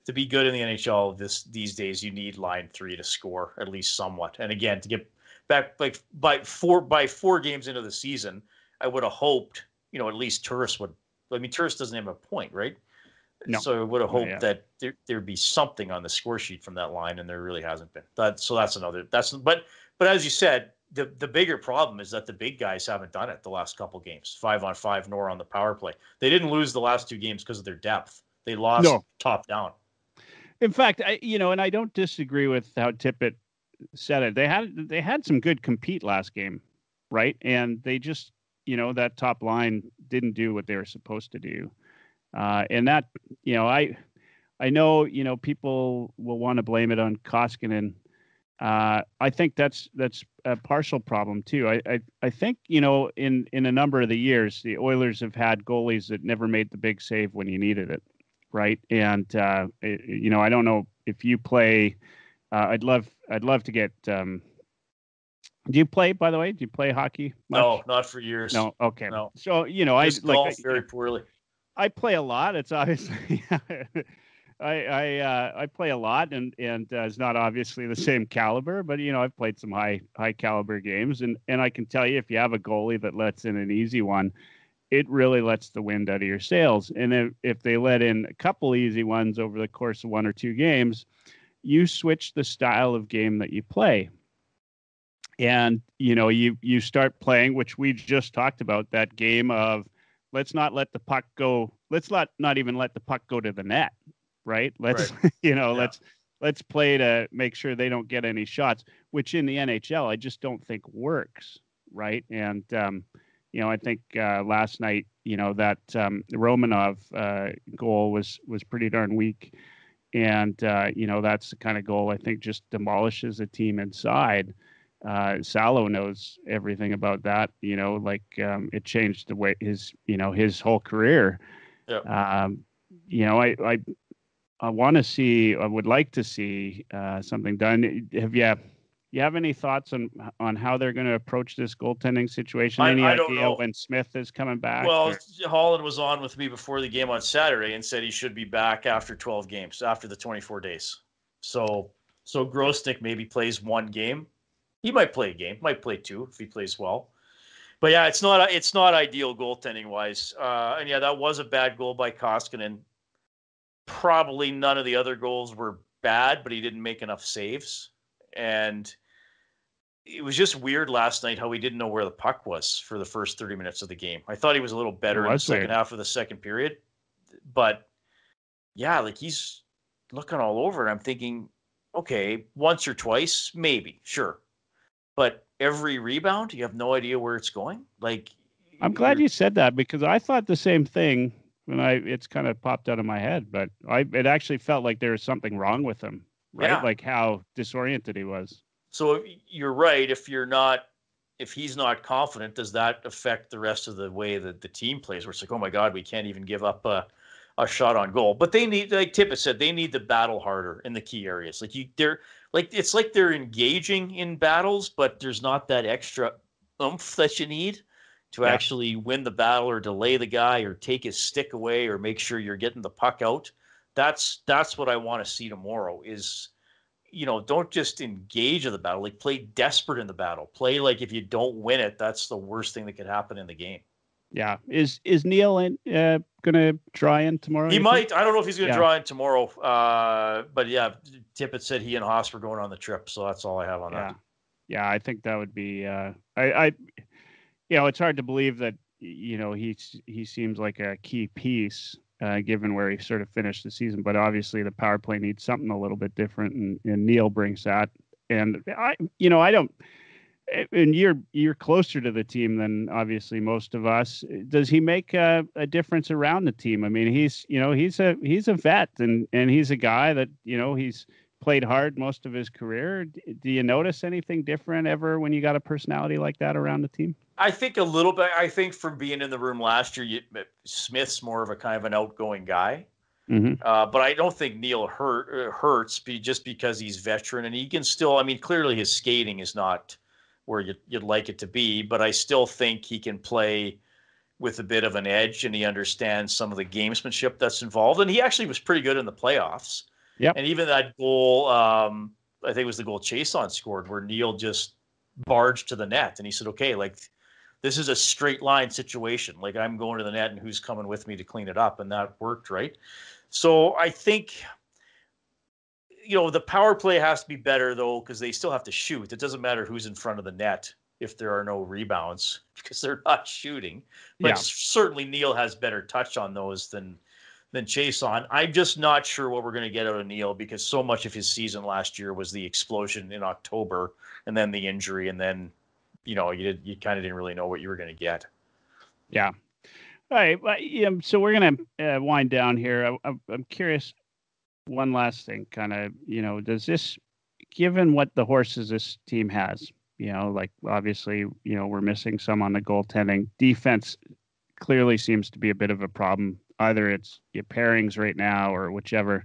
to be good in the NHL this these days, you need line three to score at least somewhat. And again, to get back like by four by four games into the season, I would have hoped you know at least Turris would. I mean, Turris doesn't have a point, right? No. So I would have hoped yeah. that there there'd be something on the score sheet from that line, and there really hasn't been. That so that's another. That's but but as you said, the the bigger problem is that the big guys haven't done it the last couple games, five on five, nor on the power play. They didn't lose the last two games because of their depth. They lost no. top down. In fact, I you know, and I don't disagree with how Tippett said it. They had they had some good compete last game, right? And they just you know that top line didn't do what they were supposed to do, uh, and that you know I I know you know people will want to blame it on Koskinen. Uh, I think that's that's a partial problem too. I, I I think you know in in a number of the years the Oilers have had goalies that never made the big save when you needed it right? And uh, it, you know, I don't know if you play. Uh, I'd love, I'd love to get. Um, do you play, by the way? Do you play hockey? Much? No, not for years. No, okay. No. So you know, Just I like very poorly. I play a lot. It's obviously. I I uh, I play a lot, and and uh, it's not obviously the same caliber, but you know I've played some high high caliber games, and and I can tell you if you have a goalie that lets in an easy one, it really lets the wind out of your sails. And if, if they let in a couple easy ones over the course of one or two games, you switch the style of game that you play. And you know, you you start playing, which we just talked about, that game of let's not let the puck go, let's not not even let the puck go to the net, right? Let's right. you know, yeah. let's let's play to make sure they don't get any shots, which in the NHL I just don't think works, right? And um, you know, I think uh, last night, you know, that um, Romanov uh, goal was was pretty darn weak, and uh, you know that's the kind of goal I think just demolishes a team inside. uh, Salo knows everything about that. You know, like um, it changed the way his, you know, his whole career. Yeah. Um, you know, I, I, I want to see, I would like to see uh, something done. Have you, you have any thoughts on on how they're going to approach this goaltending situation? I- any I don't idea know. when Smith is coming back? Well, or- Holland was on with me before the game on Saturday and said he should be back after 12 games, after the 24 days. So, so Grosenick maybe plays one game. He might play a game, might play two if he plays well. But yeah, it's not it's not ideal goaltending wise. Uh, and yeah, that was a bad goal by Koskinen. Probably none of the other goals were bad, but he didn't make enough saves. And it was just weird last night how he didn't know where the puck was for the first 30 minutes of the game. I thought he was a little better in the second half of the second period. But yeah, like he's looking all over and I'm thinking, okay, once or twice, maybe, sure. But every rebound, you have no idea where it's going. Like I'm glad you said that because I thought the same thing when I it's kind of popped out of my head, but I it actually felt like there was something wrong with him, right? Yeah. Like how disoriented he was. So you're right. If you're not, if he's not confident, does that affect the rest of the way that the team plays? Where it's like, oh my God, we can't even give up a, a shot on goal. But they need, like Tippett said, they need to battle harder in the key areas. Like you, they're like it's like they're engaging in battles, but there's not that extra oomph that you need to Yeah. actually win the battle or delay the guy or take his stick away or make sure you're getting the puck out. That's that's what I want to see tomorrow. Is you know, don't just engage in the battle. Like play desperate in the battle. Play like if you don't win it, that's the worst thing that could happen in the game. Yeah. Is is Neal in, uh, gonna try in tomorrow? He might. think? I don't know if he's going to Yeah. draw in tomorrow. Uh, but yeah, Tippett said he and Haas were going on the trip, so that's all I have on Yeah. that. Yeah, I think that would be. Uh, I, I, you know, it's hard to believe that you know he's he seems like a key piece uh, given where he sort of finished the season. But obviously, the power play needs something a little bit different, and, and Neal brings that. And I, you know, I don't. And you're you're closer to the team than obviously most of us. Does he make a, a difference around the team? I mean, he's you know he's a he's a vet, and and he's a guy that you know he's played hard most of his career. Do you notice anything different ever when you got a personality like that around the team? I think a little bit. I think from being in the room last year, you, Smith's more of a kind of an outgoing guy. Mm-hmm. Uh, but I don't think Neal hurt uh, hurts be, just because he's veteran and he can still. I mean, clearly his skating is not where you'd, you'd like it to be, but I still think he can play with a bit of an edge and he understands some of the gamesmanship that's involved. And he actually was pretty good in the playoffs. Yep. And even that goal, um, I think it was the goal Chiasson scored where Neal just barged to the net and he said, "Okay, like." This is a straight line situation. Like I'm going to the net and who's coming with me to clean it up. And that worked, right? So I think, you know, the power play has to be better though, because they still have to shoot. It doesn't matter who's in front of the net if there are no rebounds because they're not shooting. But Yeah. certainly Neal has better touch on those than than Chiasson. I'm just not sure what we're going to get out of Neal because so much of his season last year was the explosion in October and then the injury and then you know you did you kind of didn't really know what you were going to get. Yeah. All right. Yeah, so we're gonna uh, wind down here. I, I'm curious. One last thing, kind of, you know, does this, given what the horses this team has, you know, like obviously, you know, we're missing some on the goaltending. Defense clearly seems to be a bit of a problem. Either it's your pairings right now or whichever.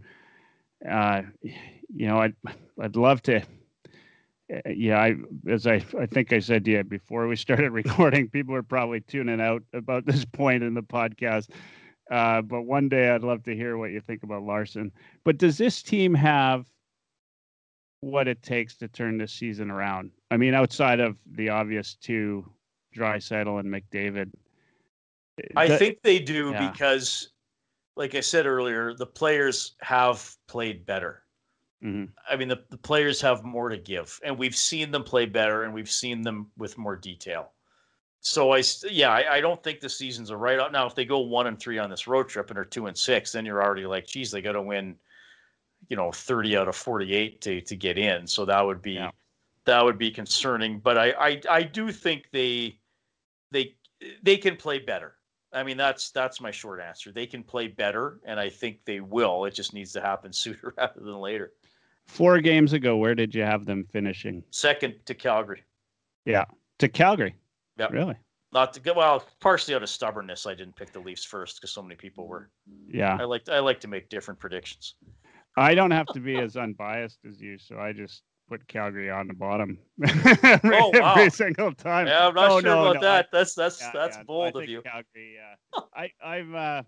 Uh, you know, I'd I'd love to. uh, Yeah, I as I I think I said you before we started recording, people are probably tuning out about this point in the podcast. Uh, but one day I'd love to hear what you think about Larsson. But does this team have what it takes to turn this season around? I mean, outside of the obvious two, Draisaitl and McDavid. I think they do yeah. because, like I said earlier, the players have played better. Mhm. I mean, the, the players have more to give, and we've seen them play better, and we've seen them with more detail. So I, yeah, I, I don't think the season's a write-off. Now, if they go one and three on this road trip and are two and six, then you're already like, geez, they got to win, you know, thirty out of forty-eight to to get in. So that would be Yeah. that would be concerning. But I, I I do think they they they can play better. I mean, that's that's my short answer. They can play better, and I think they will. It just needs to happen sooner rather than later. Four games ago, where did you have them finishing? Second to Calgary. Yeah, to Calgary. Yeah, really. Not to go well, partially out of stubbornness. I didn't pick the Leafs first because so many people were. Yeah, I like I like to make different predictions. I don't have to be as unbiased as you, so I just put Calgary on the bottom every, oh, wow. every single time. Yeah, I'm not oh, sure no, about no, that. I, that's that's yeah, that's yeah, bold of you. Calgary. Uh, I I've uh,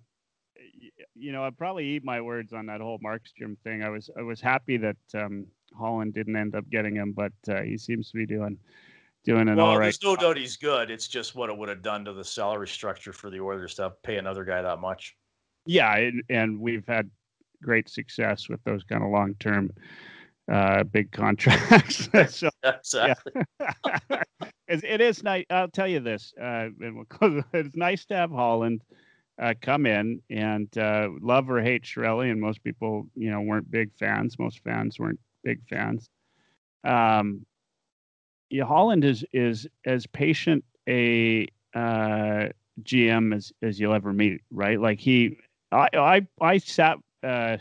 you know I probably eat my words on that whole Markstrom thing. I was I was happy that um, Holland didn't end up getting him, but uh, he seems to be doing doing an well, all right. There's no doubt he's good. It's just what it would have done to the salary structure for the Oilers to pay another guy that much. Yeah, and, and we've had great success with those kind of long term uh, big contracts. so, exactly. Yeah. it is nice. I'll tell you this, uh, and we'll. It's nice to have Holland uh, come in and uh, love or hate Chiarelli, and most people, you know, weren't big fans. Most fans weren't big fans. Um, yeah, Holland is is as patient a uh, GM as as you'll ever meet, right? Like he, I I I sat uh,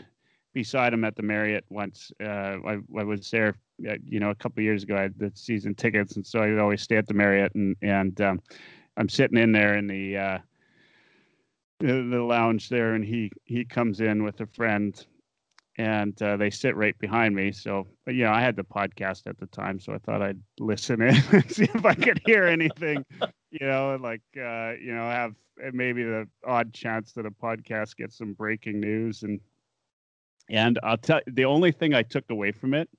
beside him at the Marriott once. Uh, I I was there, uh, you know, a couple years ago. I had the season tickets, and so I would always stay at the Marriott, and and um, I'm sitting in there in the uh, the, lounge there, and he he comes in with a friend and uh, they sit right behind me. So, you know, I had the podcast at the time, so I thought I'd listen in and see if I could hear anything, you know, like, uh, you know, have maybe the odd chance that a podcast gets some breaking news. And, and I'll tell the only thing I took away from it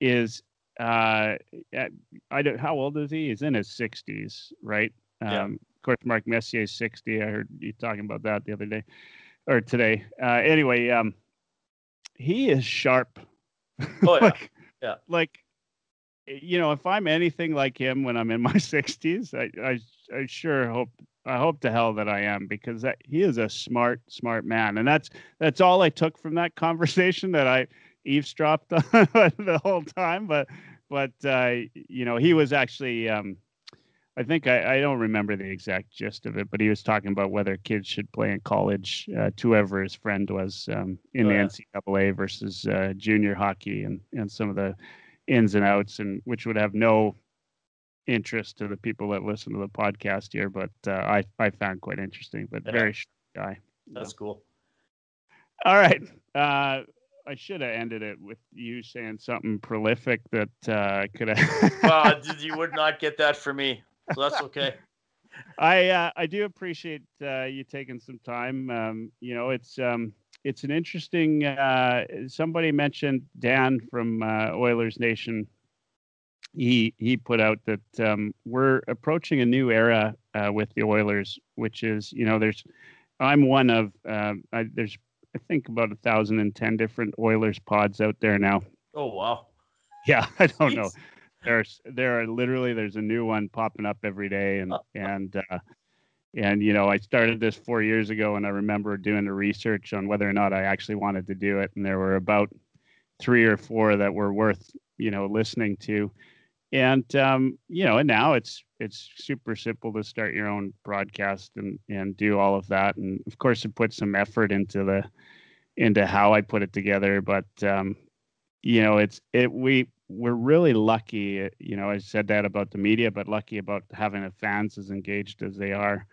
is, uh, I don't, how old is he? He's in his 60s, right? Yeah. Um, of course, Mark Messier's 60. I heard you talking about that the other day or today. Uh, anyway, um, he is sharp. Oh yeah. like, yeah. Like you know, if I'm anything like him when I'm in my 60s, I I, I sure hope I hope to hell that I am because that, he is a smart smart man, and that's that's all I took from that conversation that I eavesdropped on the whole time. But but uh, you know, he was actually um, I think I, I, don't remember the exact gist of it, but he was talking about whether kids should play in college uh, to whoever his friend was um, in oh, the yeah. NCAA versus uh, junior hockey and, and some of the ins and outs, and which would have no interest to the people that listen to the podcast here, but uh, I, I found quite interesting, but yeah. very guy. That's cool. All right. Uh, I should have ended it with you saying something prolific that uh, could have. well, you would not get that from me so that's okay. I uh, I do appreciate uh, you taking some time. Um, you know, it's um, it's an interesting. Uh, somebody mentioned Dan from uh, Oilers Nation. He he put out that um, we're approaching a new era uh, with the Oilers, which is you know there's I'm one of um, I, there's I think about a thousand and ten different Oilers pods out there now. Oh wow! Yeah, I don't Jeez. know there's there are literally there's a new one popping up every day and and uh, and you know I started this four years ago and I remember doing the research on whether or not I actually wanted to do it and there were about three or four that were worth you know listening to and um, you know and now it's it's super simple to start your own broadcast and and do all of that and of course it puts some effort into the into how I put it together but um, you know it's it we we're really lucky. You know, I said that about the media, but lucky about having the fans as engaged as they are.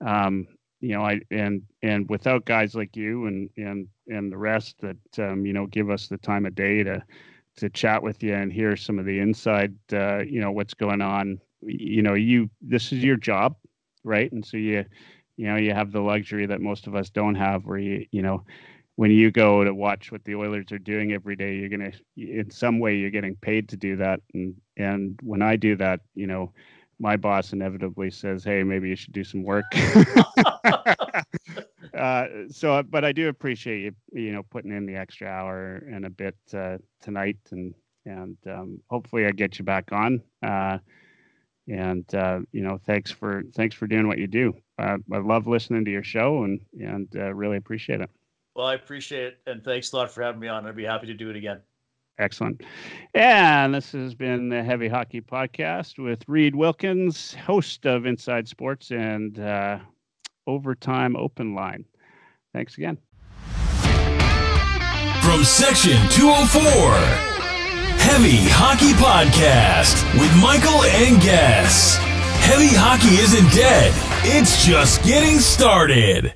Um, you know, I and and without guys like you and and and the rest that um, you know give us the time of day to to chat with you and hear some of the inside, uh, you know, what's going on. You know, you this is your job, right? And so you you know you have the luxury that most of us don't have, where you you know when you go to watch what the Oilers are doing every day, you're gonna in some way you're getting paid to do that. And and when I do that, you know, my boss inevitably says, "Hey, maybe you should do some work." uh, so, but I do appreciate you, you know, putting in the extra hour and a bit uh, tonight, and and um, hopefully I get you back on. Uh, and uh, you know, thanks for thanks for doing what you do. Uh, I love listening to your show, and and uh, really appreciate it. Well, I appreciate it. And thanks a lot for having me on. I'd be happy to do it again. Excellent. And this has been the Heavy Hockey Podcast with Reid Wilkins, host of Inside Sports and uh, Overtime Open Line. Thanks again. from Section 204. Heavy Hockey Podcast with Michael and Guess. Heavy hockey isn't dead, it's just getting started.